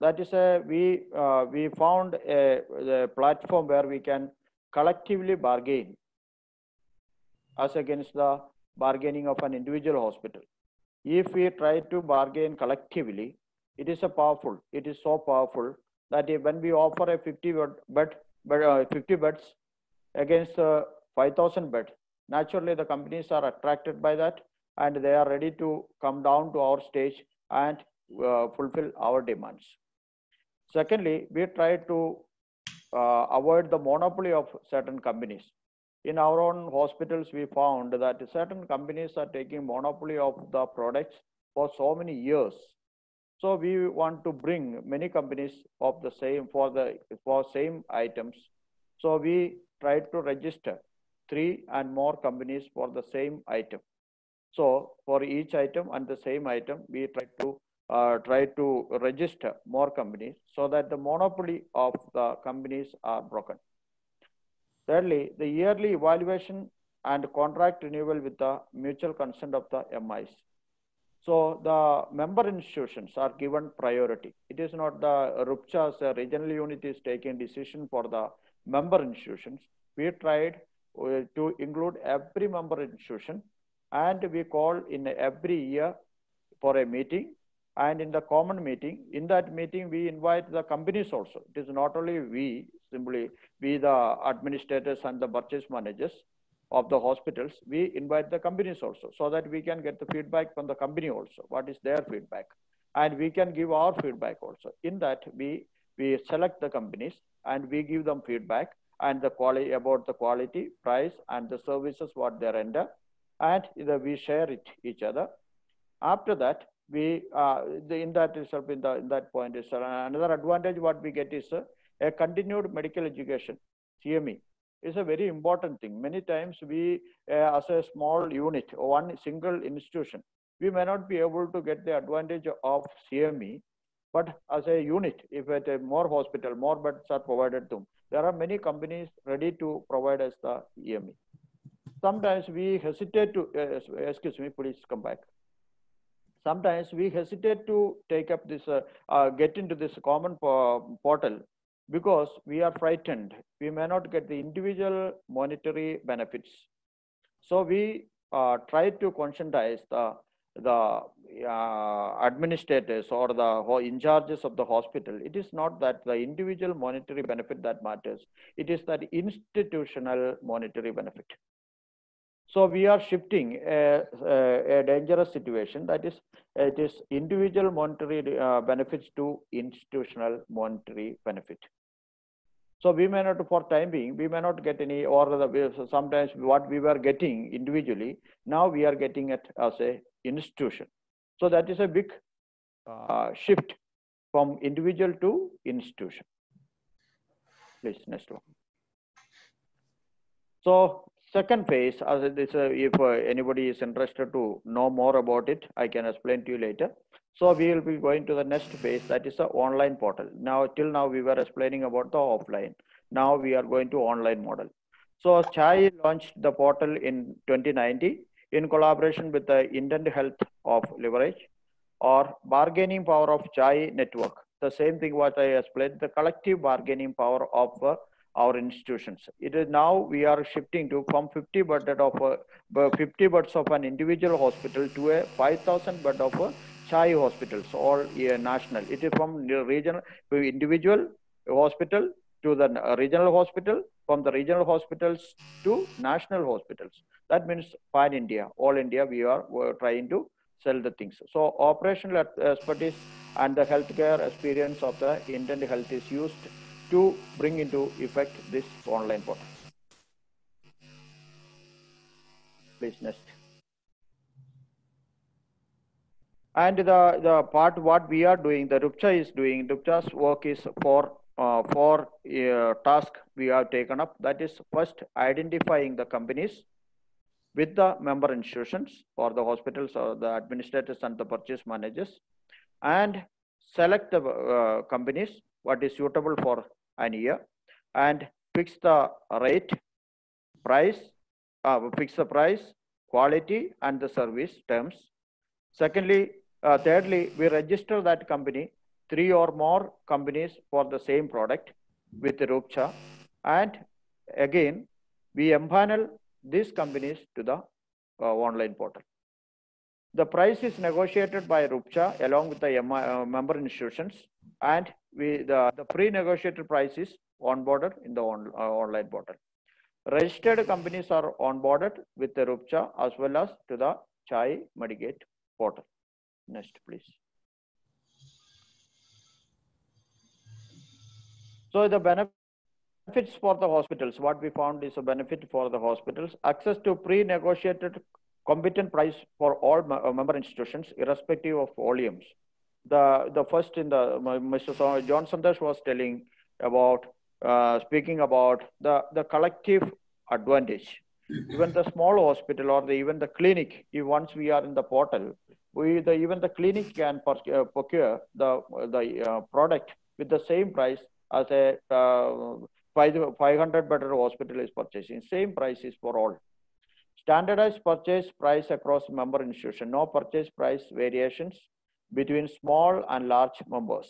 That is a, we, uh, we found a, a platform where we can collectively bargain as against the bargaining of an individual hospital. If we try to bargain collectively, it is a powerful, it is so powerful that when we offer a 50 bed, bed uh, 50 beds against uh, 5000 bed, naturally the companies are attracted by that and they are ready to come down to our stage and uh, fulfill our demands. Secondly, we try to uh, avoid the monopoly of certain companies. In our own hospitals, we found that certain companies are taking monopoly of the products for so many years. So we want to bring many companies of the same for the for same items. So we try to register three and more companies for the same item. So for each item and the same item, we try to uh, try to register more companies so that the monopoly of the companies are broken. Thirdly, the yearly evaluation and contract renewal with the mutual consent of the MIs. So the member institutions are given priority. It is not the RUPCHA's uh, regional unit is taking decision for the member institutions. We tried uh, to include every member institution and we call in every year for a meeting and in the common meeting in that meeting we invite the companies also it is not only we simply we the administrators and the purchase managers of the hospitals we invite the companies also so that we can get the feedback from the company also what is their feedback. And we can give our feedback also. In that we we select the companies and we give them feedback and the quality about the quality price and the services what they render and we share it each other. After that, we uh, the, in that itself in the in that point is another advantage what we get is uh, a continued medical education CME is a very important thing. Many times we uh, as a small unit one single institution we may not be able to get the advantage of CME, but as a unit if at a more hospital more beds are provided to there are many companies ready to provide us the CME sometimes we hesitate to, uh, excuse me, please come back. Sometimes we hesitate to take up this, uh, uh, get into this common portal because we are frightened. We may not get the individual monetary benefits. So we uh, try to conscientize the, the uh, administrators or the in charges of the hospital. It is not that the individual monetary benefit that matters. It is that institutional monetary benefit. So we are shifting a, a, a dangerous situation that is it is individual monetary uh, benefits to institutional monetary benefit. So we may not, for time being, we may not get any, or the, sometimes what we were getting individually, now we are getting it as a institution. So that is a big uh, shift from individual to institution. Please, next one. So Second phase, as uh, if uh, anybody is interested to know more about it, I can explain to you later. So we will be going to the next phase, that is the online portal. Now, till now we were explaining about the offline. Now we are going to online model. So CHAI launched the portal in 2019 in collaboration with the Indian Health of Leverage or bargaining power of CHAI network. The same thing what I explained, the collective bargaining power of uh, our institutions. It is now we are shifting to from 50 bed of uh, 50 beds of an individual hospital to a 5,000 bed of a CHAI hospitals uh, national. It is from regional to individual hospital to the regional hospital, from the regional hospitals to national hospitals. That means pan India, all India, we are trying to sell the things. So operational expertise and the healthcare experience of the Indian health is used to bring into effect this online portal. Please next. And the, the part what we are doing, the Rupcha is doing, Rupcha's work is for uh, for task we have taken up. That is first identifying the companies with the member institutions or the hospitals or the administrators and the purchase managers and select the uh, companies what is suitable for an year and fix the rate, price, uh, fix the price, quality and the service terms. Secondly, uh, thirdly, we register that company, three or more companies for the same product with Rupcha. And again, we empanel these companies to the uh, online portal. The price is negotiated by Rupcha along with the uh, member institutions and we the, the pre-negotiated price is onboarded in the on, uh, online portal. Registered companies are onboarded with the Rupcha as well as to the CHAI Medigate portal. Next, please. So the benefits for the hospitals, what we found is a benefit for the hospitals, access to pre-negotiated competent price for all uh, member institutions, irrespective of volumes. The, the first in the, Mr. John Sandesh was telling about, uh, speaking about the, the collective advantage. Even the small hospital or the, even the clinic, if once we are in the portal, we the, even the clinic can uh, procure the, the uh, product with the same price as a uh, 500 better hospital is purchasing. Same price is for all. Standardized purchase price across member institution. No purchase price variations between small and large members.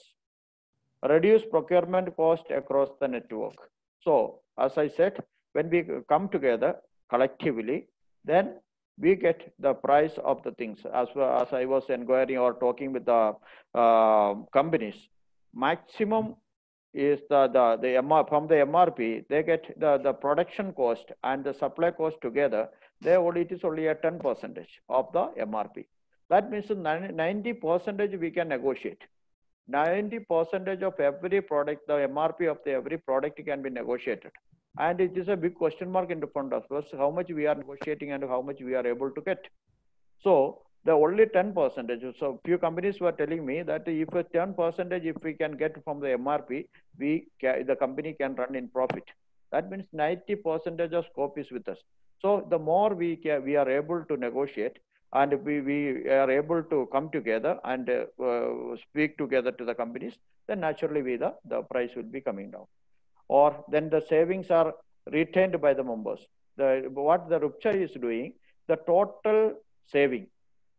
Reduce procurement cost across the network. So, as I said, when we come together collectively, then we get the price of the things. As, as I was inquiring or talking with the uh, companies, maximum is the, the, the MR, from the MRP, they get the, the production cost and the supply cost together, they only, it is only a 10 percentage of the MRP. That means 90 percentage we can negotiate. 90 percentage of every product, the MRP of the every product can be negotiated. And it is a big question mark in front of us, how much we are negotiating and how much we are able to get. So the only 10 percentage. So few companies were telling me that if a 10 percentage, if we can get from the MRP, we the company can run in profit. That means 90 percentage of scope is with us. So the more we can, we are able to negotiate and we, we are able to come together and uh, speak together to the companies, then naturally we the, the price will be coming down. Or then the savings are retained by the members. The, what the Rupcha is doing, the total saving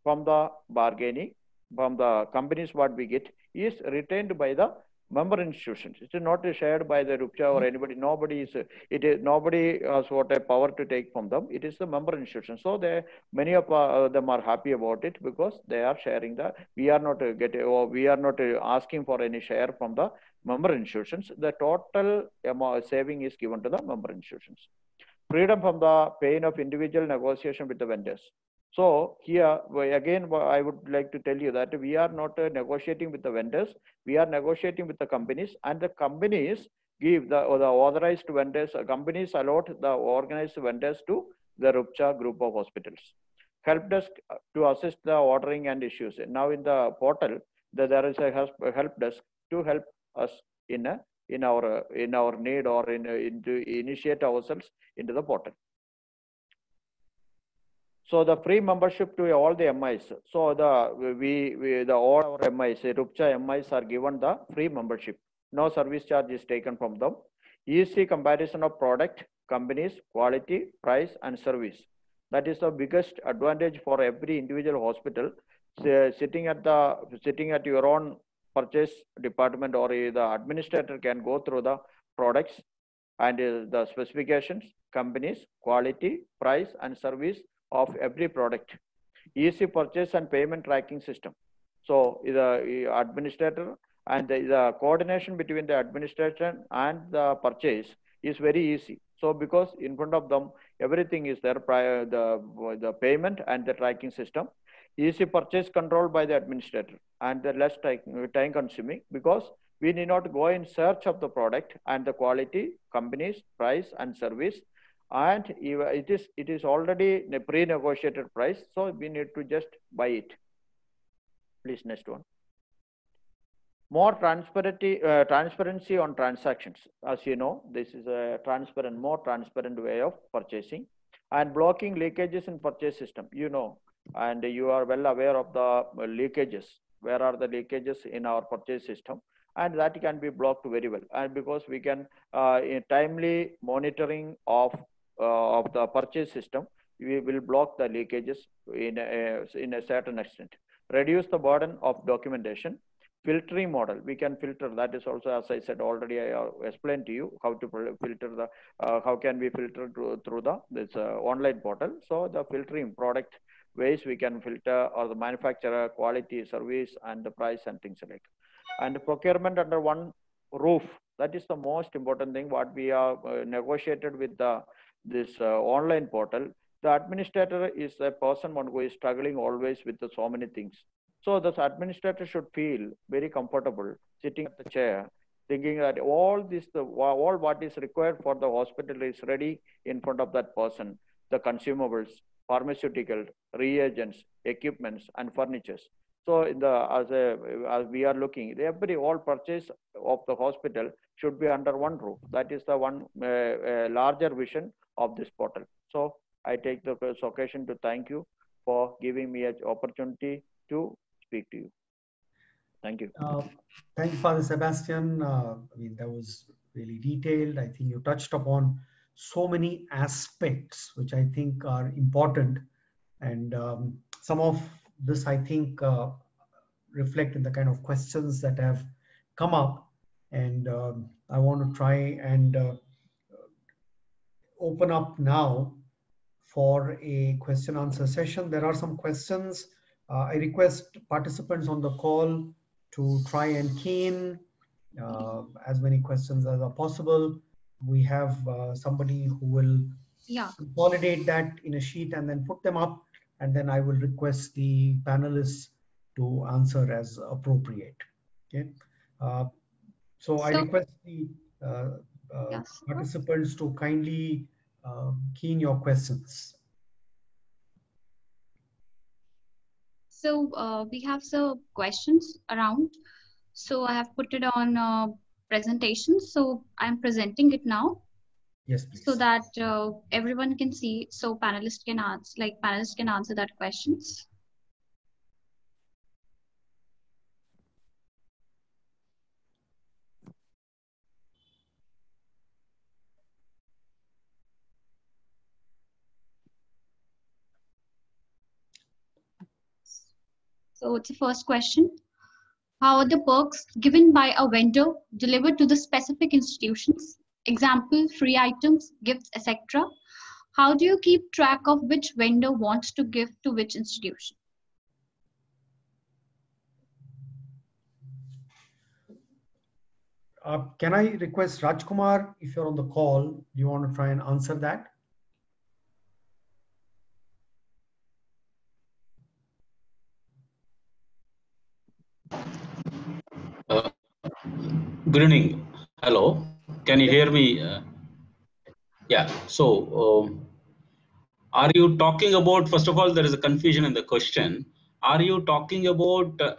from the bargaining, from the companies what we get is retained by the member institutions. It is not shared by the Rupcha or anybody. Nobody is, it is, nobody has what a power to take from them. It is the member institutions. So they, many of uh, them are happy about it because they are sharing the, we are not uh, getting, or we are not uh, asking for any share from the member institutions. The total amount saving is given to the member institutions. Freedom from the pain of individual negotiation with the vendors. So here, again, I would like to tell you that we are not uh, negotiating with the vendors. We are negotiating with the companies and the companies give the, the authorized vendors, uh, companies allot the organized vendors to the Rupcha group of hospitals. Help desk uh, to assist the ordering and issues. Now in the portal, the, there is a help desk to help us in a, in our in our need or in, in to initiate ourselves into the portal. So the free membership to all the MIs. So the we, we the all our MIs, Rupcha MIs are given the free membership. No service charge is taken from them. Easy comparison of product, companies, quality, price, and service. That is the biggest advantage for every individual hospital. Sitting at the sitting at your own purchase department or the administrator can go through the products and uh, the specifications, companies, quality, price, and service of every product. Easy purchase and payment tracking system. So the administrator and the, the coordination between the administration and the purchase is very easy. So because in front of them, everything is there, prior the, the payment and the tracking system. Easy purchase control by the administrator and the less time, time consuming because We need not go in search of the product and the quality, companies, price, and service. And it is it is already a pre-negotiated price, so we need to just buy it. Please, next one more transparency, uh, transparency on transactions. As you know, this is a transparent, more transparent way of purchasing and blocking leakages in purchase system. You know, and you are well aware of the leakages. Where are the leakages in our purchase system? And that can be blocked very well. And because we can uh, timely monitoring of uh, of the purchase system, we will block the leakages in a, in a certain extent. Reduce the burden of documentation filtering model we can filter that is also as i said already i uh, explained to you how to filter the uh, how can we filter through, through the this uh, online portal so the filtering product ways we can filter or the manufacturer quality service and the price and things like and procurement under one roof that is the most important thing what we are uh, negotiated with the this uh, online portal. The administrator is a person one who is struggling always with the, so many things. So the administrator should feel very comfortable sitting at the chair, thinking that all this, the, all what is required for the hospital is ready in front of that person. The consumables, pharmaceutical, reagents, equipments, and furnitures. So in the as a as we are looking, every all purchase of the hospital should be under one roof. That is the one uh, uh, larger vision of this portal. So I take the occasion to thank you for giving me an opportunity to speak to you. Thank you. Uh, thank you, Father Sebastian. Uh, I mean, that was really detailed. I think you touched upon so many aspects which I think are important. And um, some of this, I think, uh, reflect in the kind of questions that have come up. And um, I want to try and uh, open up now for a question answer session. There are some questions uh, I request participants on the call to try and key in uh, as many questions as are possible. We have uh, somebody who will yeah. consolidate that in a sheet and then put them up. And then I will request the panelists to answer as appropriate. Okay. Uh, so, so, I request the uh, uh, yes. participants to kindly key in your questions. So uh, we have some questions around. So I have put it on uh, presentation. So I'm presenting it now. Yes, please. So that uh, everyone can see. So panelists can answer, like panelists can answer that questions. So it's the first question. How are the perks given by a vendor delivered to the specific institutions? Example, free items, gifts, etc. How do you keep track of which vendor wants to give to which institution? Uh, can I request Rajkumar, if you're on the call, do you want to try and answer that? Good evening. Hello. Can you hear me? Uh, yeah. So, um, are you talking about, first of all, there is a confusion in the question. Are you talking about uh,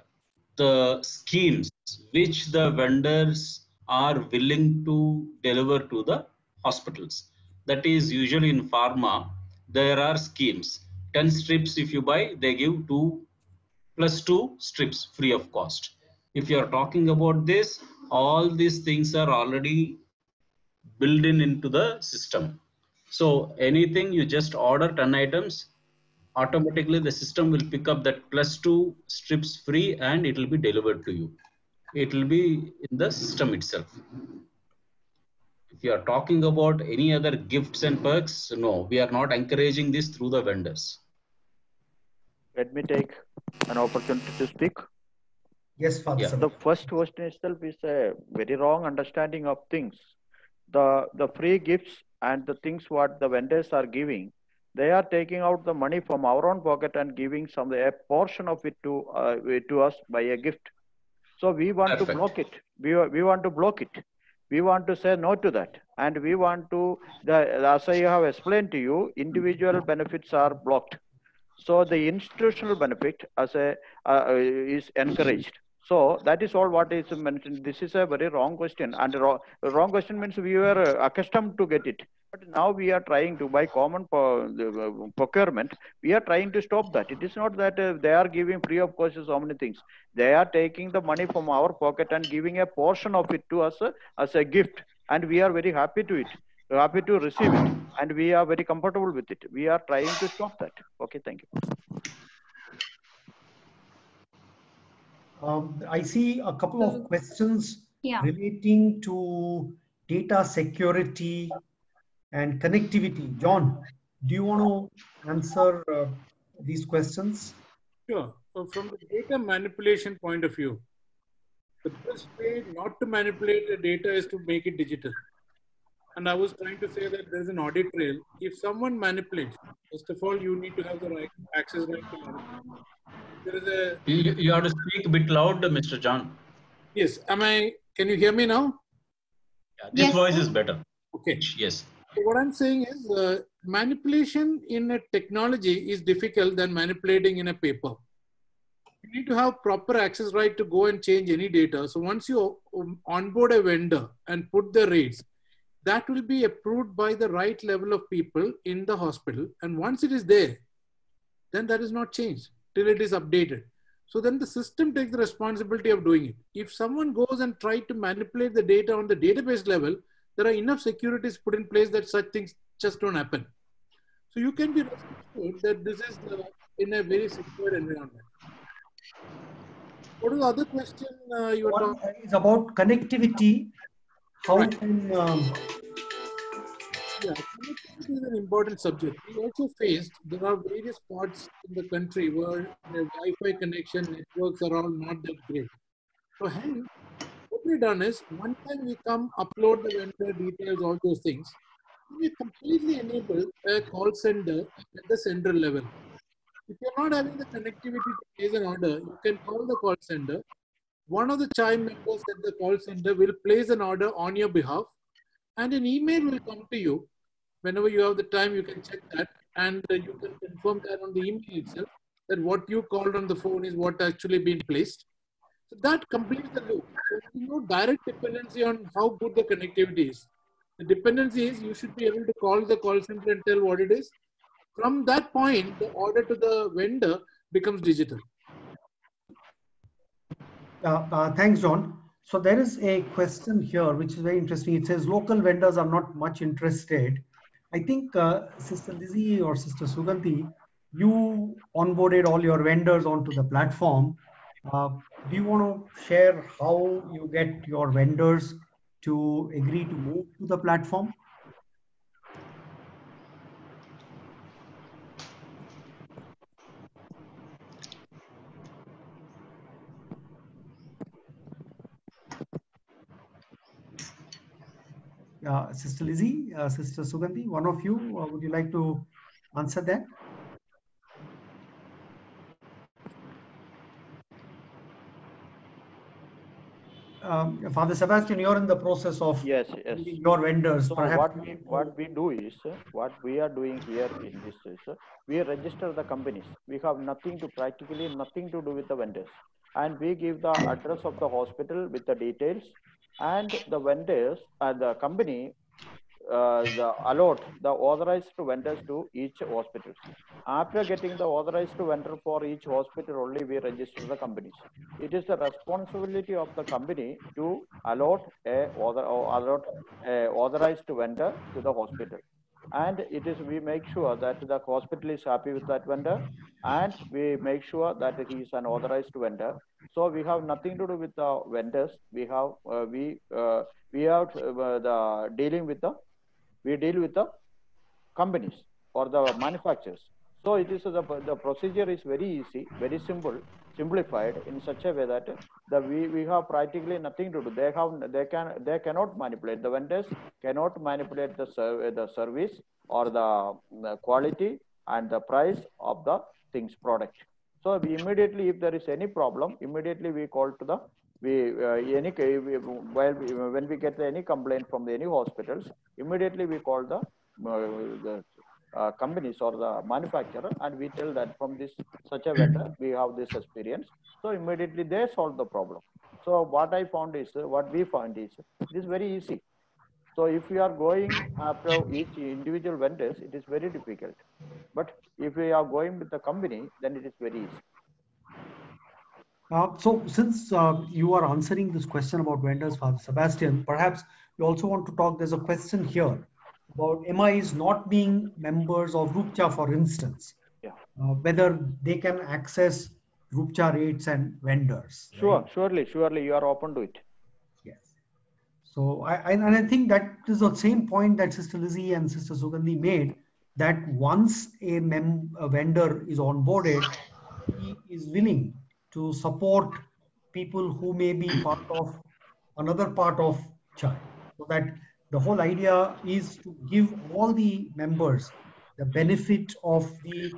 the schemes which the vendors are willing to deliver to the hospitals? That is usually in pharma, there are schemes. 10 strips if you buy, they give 2 plus 2 strips free of cost. If you are talking about this, all these things are already built in into the system. So anything you just order 10 items, automatically the system will pick up that plus two strips free and it will be delivered to you. It will be in the system itself. If you are talking about any other gifts and perks, no, we are not encouraging this through the vendors. Let me take an opportunity to speak. Yes, Father. Yeah. The first question itself is a very wrong understanding of things. The the free gifts and the things what the vendors are giving, they are taking out the money from our own pocket and giving some a portion of it to uh, to us by a gift. So we want Perfect. to block it. We, we want to block it. We want to say no to that. And we want to, the, as I have explained to you, individual benefits are blocked. So the institutional benefit as a, uh, is encouraged. So that is all what is mentioned. This is a very wrong question. And wrong, wrong question means we were uh, accustomed to get it. But now we are trying to, by common uh, procurement, we are trying to stop that. It is not that uh, they are giving free of cost so many things. They are taking the money from our pocket and giving a portion of it to us uh, as a gift. And we are very happy to it, happy to receive it. And we are very comfortable with it. We are trying to stop that. Okay, thank you. Um, I see a couple of questions Yeah. relating to data security and connectivity. John, do you want to answer uh, these questions? Sure. So from the data manipulation point of view, the best way not to manipulate the data is to make it digital. And I was trying to say that there's an audit trail. If someone manipulates, first of all, you need to have the right access right to manipulate. There is a You, you have to speak a bit loud, Mr. John. yes. Am I? Can you hear me now? Yeah, this Yes, voice is better. Okay. Yes. So what I'm saying is uh, manipulation in a technology is difficult than manipulating in a paper. You need to have proper access right to go and change any data. So once you um, onboard a vendor and put the rates, that will be approved by the right level of people in the hospital. And once it is there, then that is not changed till it is updated. So then the system takes the responsibility of doing it. If someone goes and try to manipulate the data on the database level, there are enough securities put in place that such things just don't happen. So you can be rest assured that this is uh, in a very secure environment. What was the other question uh, you were One talking? is about connectivity. How Right. can um, Yeah, connectivity is an important subject. We also faced there are various parts in the country where the Wi-Fi connection networks are all not that great. So hence, what we've done is one time we come upload the vendor details, all those things, we completely enable a call center at the central level. If you're not having the connectivity to place an order, you can call the call center. One of the chime members at the call center will place an order on your behalf and an email will come to you whenever you have the time you can check that and uh, you can confirm that on the email itself that what you called on the phone is what actually been placed so that completes the loop no direct dependency on how good the connectivity is the dependency is you should be able to call the call center and tell what it is from that point the order to the vendor becomes digital Uh, uh, thanks, John. So there is a question here which is very interesting. It says local vendors are not much interested. I think uh, Sister Lizzie or Sister Sugandhi, you onboarded all your vendors onto the platform. Uh, do you want to share how you get your vendors to agree to move to the platform? Uh, Sister Lizzie, uh, Sister Sugandhi, one of you, uh, would you like to answer that? Um, Father Sebastian, you're in the process of Yes, yes. your vendors. So Perhaps what we what we do is uh, what we are doing here in this is uh, we register the companies. We have nothing to practically nothing to do with the vendors, and we give the address of the hospital with the details, and the vendors and the company uh, the allot the authorized vendors to each hospital. After getting the authorized vendor for each hospital, only we register the companies. It is the responsibility of the company to allot a author, or allot a authorized vendor to the hospital. And it is we make sure that the hospital is happy with that vendor, and we make sure that he is an authorized vendor. So we have nothing to do with the vendors. We have uh, we uh, we have uh, the dealing with the we deal with the companies or the manufacturers. So it is the, the procedure is very easy, very simple, simplified in such a way that the we, we have practically nothing to do. They have they can they cannot manipulate the vendors cannot manipulate the serv- the service or the, the quality and the price of the things product. So immediately if there is any problem, immediately we call to the we uh, any we, while we, when we get any complaint from the, any hospitals, immediately we call the, uh, the uh, companies or the manufacturer and we tell that from this such a vendor we have this experience. So immediately they solve the problem. So what I found is what we found is it is very easy. So if we are going after each individual vendors, it is very difficult. But if we are going with the company, then it is very easy. Uh, so since uh, you are answering this question about vendors, Father Sebastian, perhaps you also want to talk, there's a question here about MIs not being members of RUPCHA, for instance. Yeah. Uh, whether they can access RUPCHA rates and vendors. right? Sure, surely, surely you are open to it. Yes. So I, I and I think that is the same point that Sister Lizzie and Sister Sugandhi made that once a mem a vendor is onboarded, he is willing to support people who may be part of another part of CHAI. So that the whole idea is to give all the members the benefit of the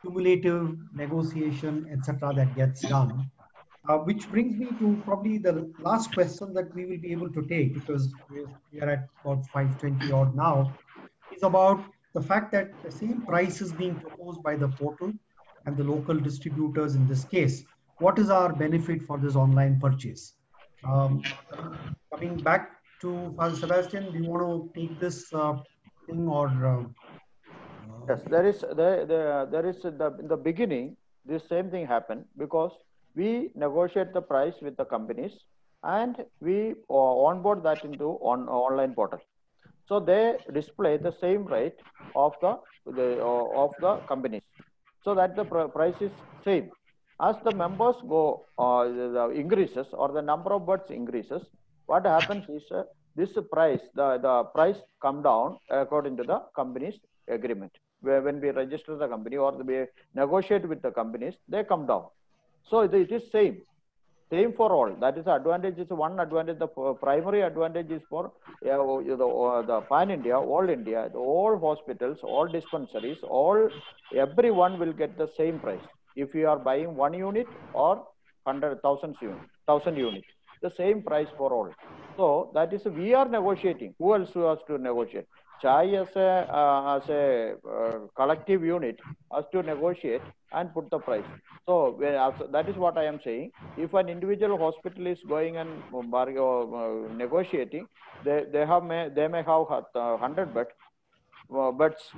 cumulative negotiation, etc., that gets done. Uh, which brings me to probably the last question that we will be able to take because we're, at about 520 odd now is about the fact that the same price is being proposed by the portal and the local distributors in this case. What is our benefit for this online purchase? Um, coming back to Father Sebastian, do you want to take this uh, thing or? Uh, Yes, there is there, there, there is the in the beginning this same thing happened because we negotiate the price with the companies and we uh, onboard that into on online portal. So they display the same rate of the, the uh, of the companies, so that the pr- price is same. As the members go uh, the, the increases or the number of birds increases, what happens is uh, this price the the price come down according to the company's agreement. Where when we register the company or we negotiate with the companies, they come down. So it it is same, same for all. That is advantage is one advantage. The primary advantage is for uh, know, uh, the pan India, all India, all hospitals, all dispensaries, all everyone will get the same price. If you are buying one unit or hundred thousand unit, thousand unit, the same price for all. So that is we are negotiating. Who else has to negotiate? CHAI as a uh, as a uh, collective unit has to negotiate and put the price. So that is what I am saying. If an individual hospital is going and bargain, uh, negotiating, they they have may they may have uh, hundred bed uh, beds.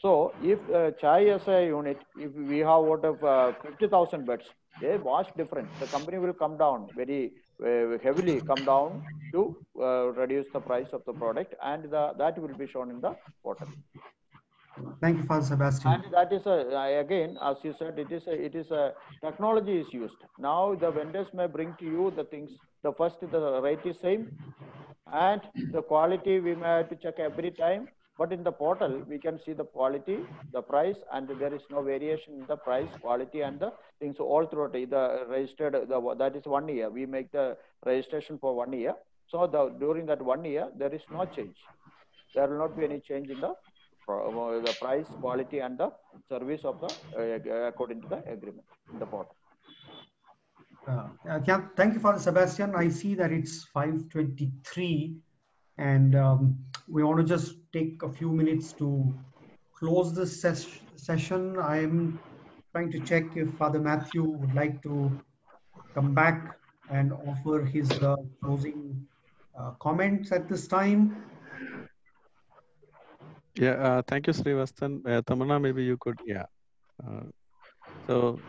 So if uh, CHAI as a unit, if we have what of uh, 50,000 beds, they vast difference. The company will come down very uh, heavily, come down to uh, reduce the price of the product, and the, that will be shown in the portal. thank you, Father Sebastian. And that is a again, as you said, it is a it is a technology is used. Now the vendors may bring to you the things. The first the rate is same, and the quality we may have to check every time. But in the portal, we can see the quality, the price, and there is no variation in the price, quality, and the things all throughout. The registered, the, that is one year. We make the registration for one year. So the during that one year, there is no change. There will not be any change in the the price, quality, and the service of the uh, according to the agreement in the portal. Uh, uh, thank you, Father Sebastian. I see that it's 5:23, and um, we want to just take a few minutes to close this ses- session. I'm trying to check if Father Matthew would like to come back and offer his uh, closing uh, comments at this time. Yeah, uh, thank you, Srivatsan. Uh, Tamanna, maybe you could, yeah. Uh, so,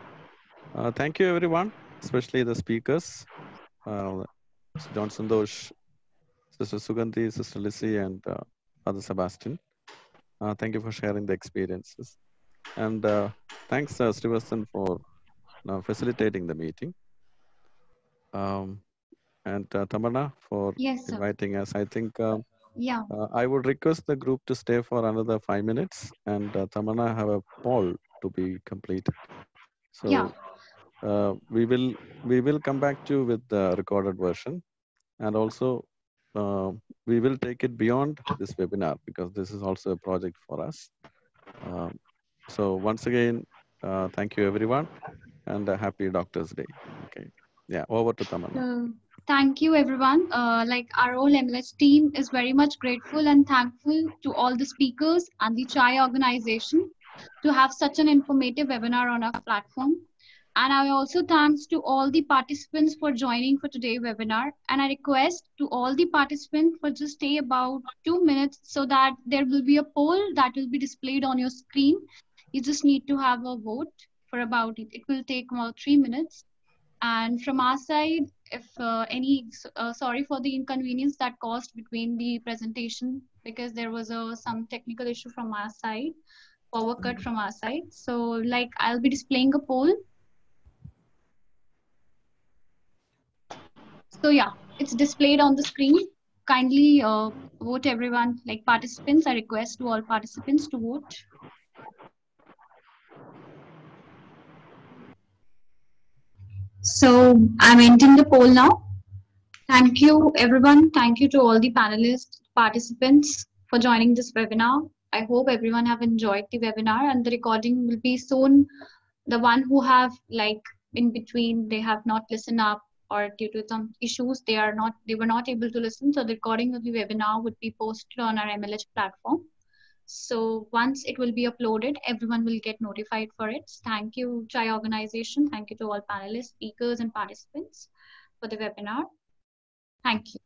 uh, thank you, everyone, especially the speakers, uh, Mr. Sister Sugandhi, Sister Lissy, and uh, Father Sebastian. Uh, thank you for sharing the experiences. And uh, thanks, uh, Srivatsan, for uh, facilitating the meeting. Um, and uh, Tamanna for Yes, sir. inviting us. I think um, Yeah. uh, I would request the group to stay for another five minutes and uh, Tamanna have a poll to be completed. So Yeah. uh, we will we will come back to you with the recorded version and also uh, we will take it beyond this webinar because this is also a project for us. Um, so once again, uh, thank you everyone and a happy Doctors Day. Okay. Yeah, over to Tamanna. So thank you everyone. Uh, like our whole MLS team is very much grateful and thankful to all the speakers and the CHAI organization to have such an informative webinar on our platform. And I also thanks to all the participants for joining for today's webinar. And I request to all the participants for just stay about two minutes so that there will be a poll that will be displayed on your screen. You just need to have a vote for about it. It will take about three minutes. And from our side, if uh, any, uh, sorry for the inconvenience that caused between the presentation because there was a, some technical issue from our side, power cut from our side. So like I'll be displaying a poll. So yeah, it's displayed on the screen. Kindly uh, vote everyone, like participants. I request to all participants to vote. So I'm ending the poll now. Thank you, everyone. Thank you to all the panelists, participants for joining this webinar. I hope everyone have enjoyed the webinar and the recording will be soon. The one who have like in between, they have not listened up or due to some issues, they are not, they were not able to listen. So the recording of the webinar would be posted on our MLH platform. So once it will be uploaded, everyone will get notified for it. Thank you, CHAI organization. Thank you to all panelists, speakers, and participants for the webinar. Thank you.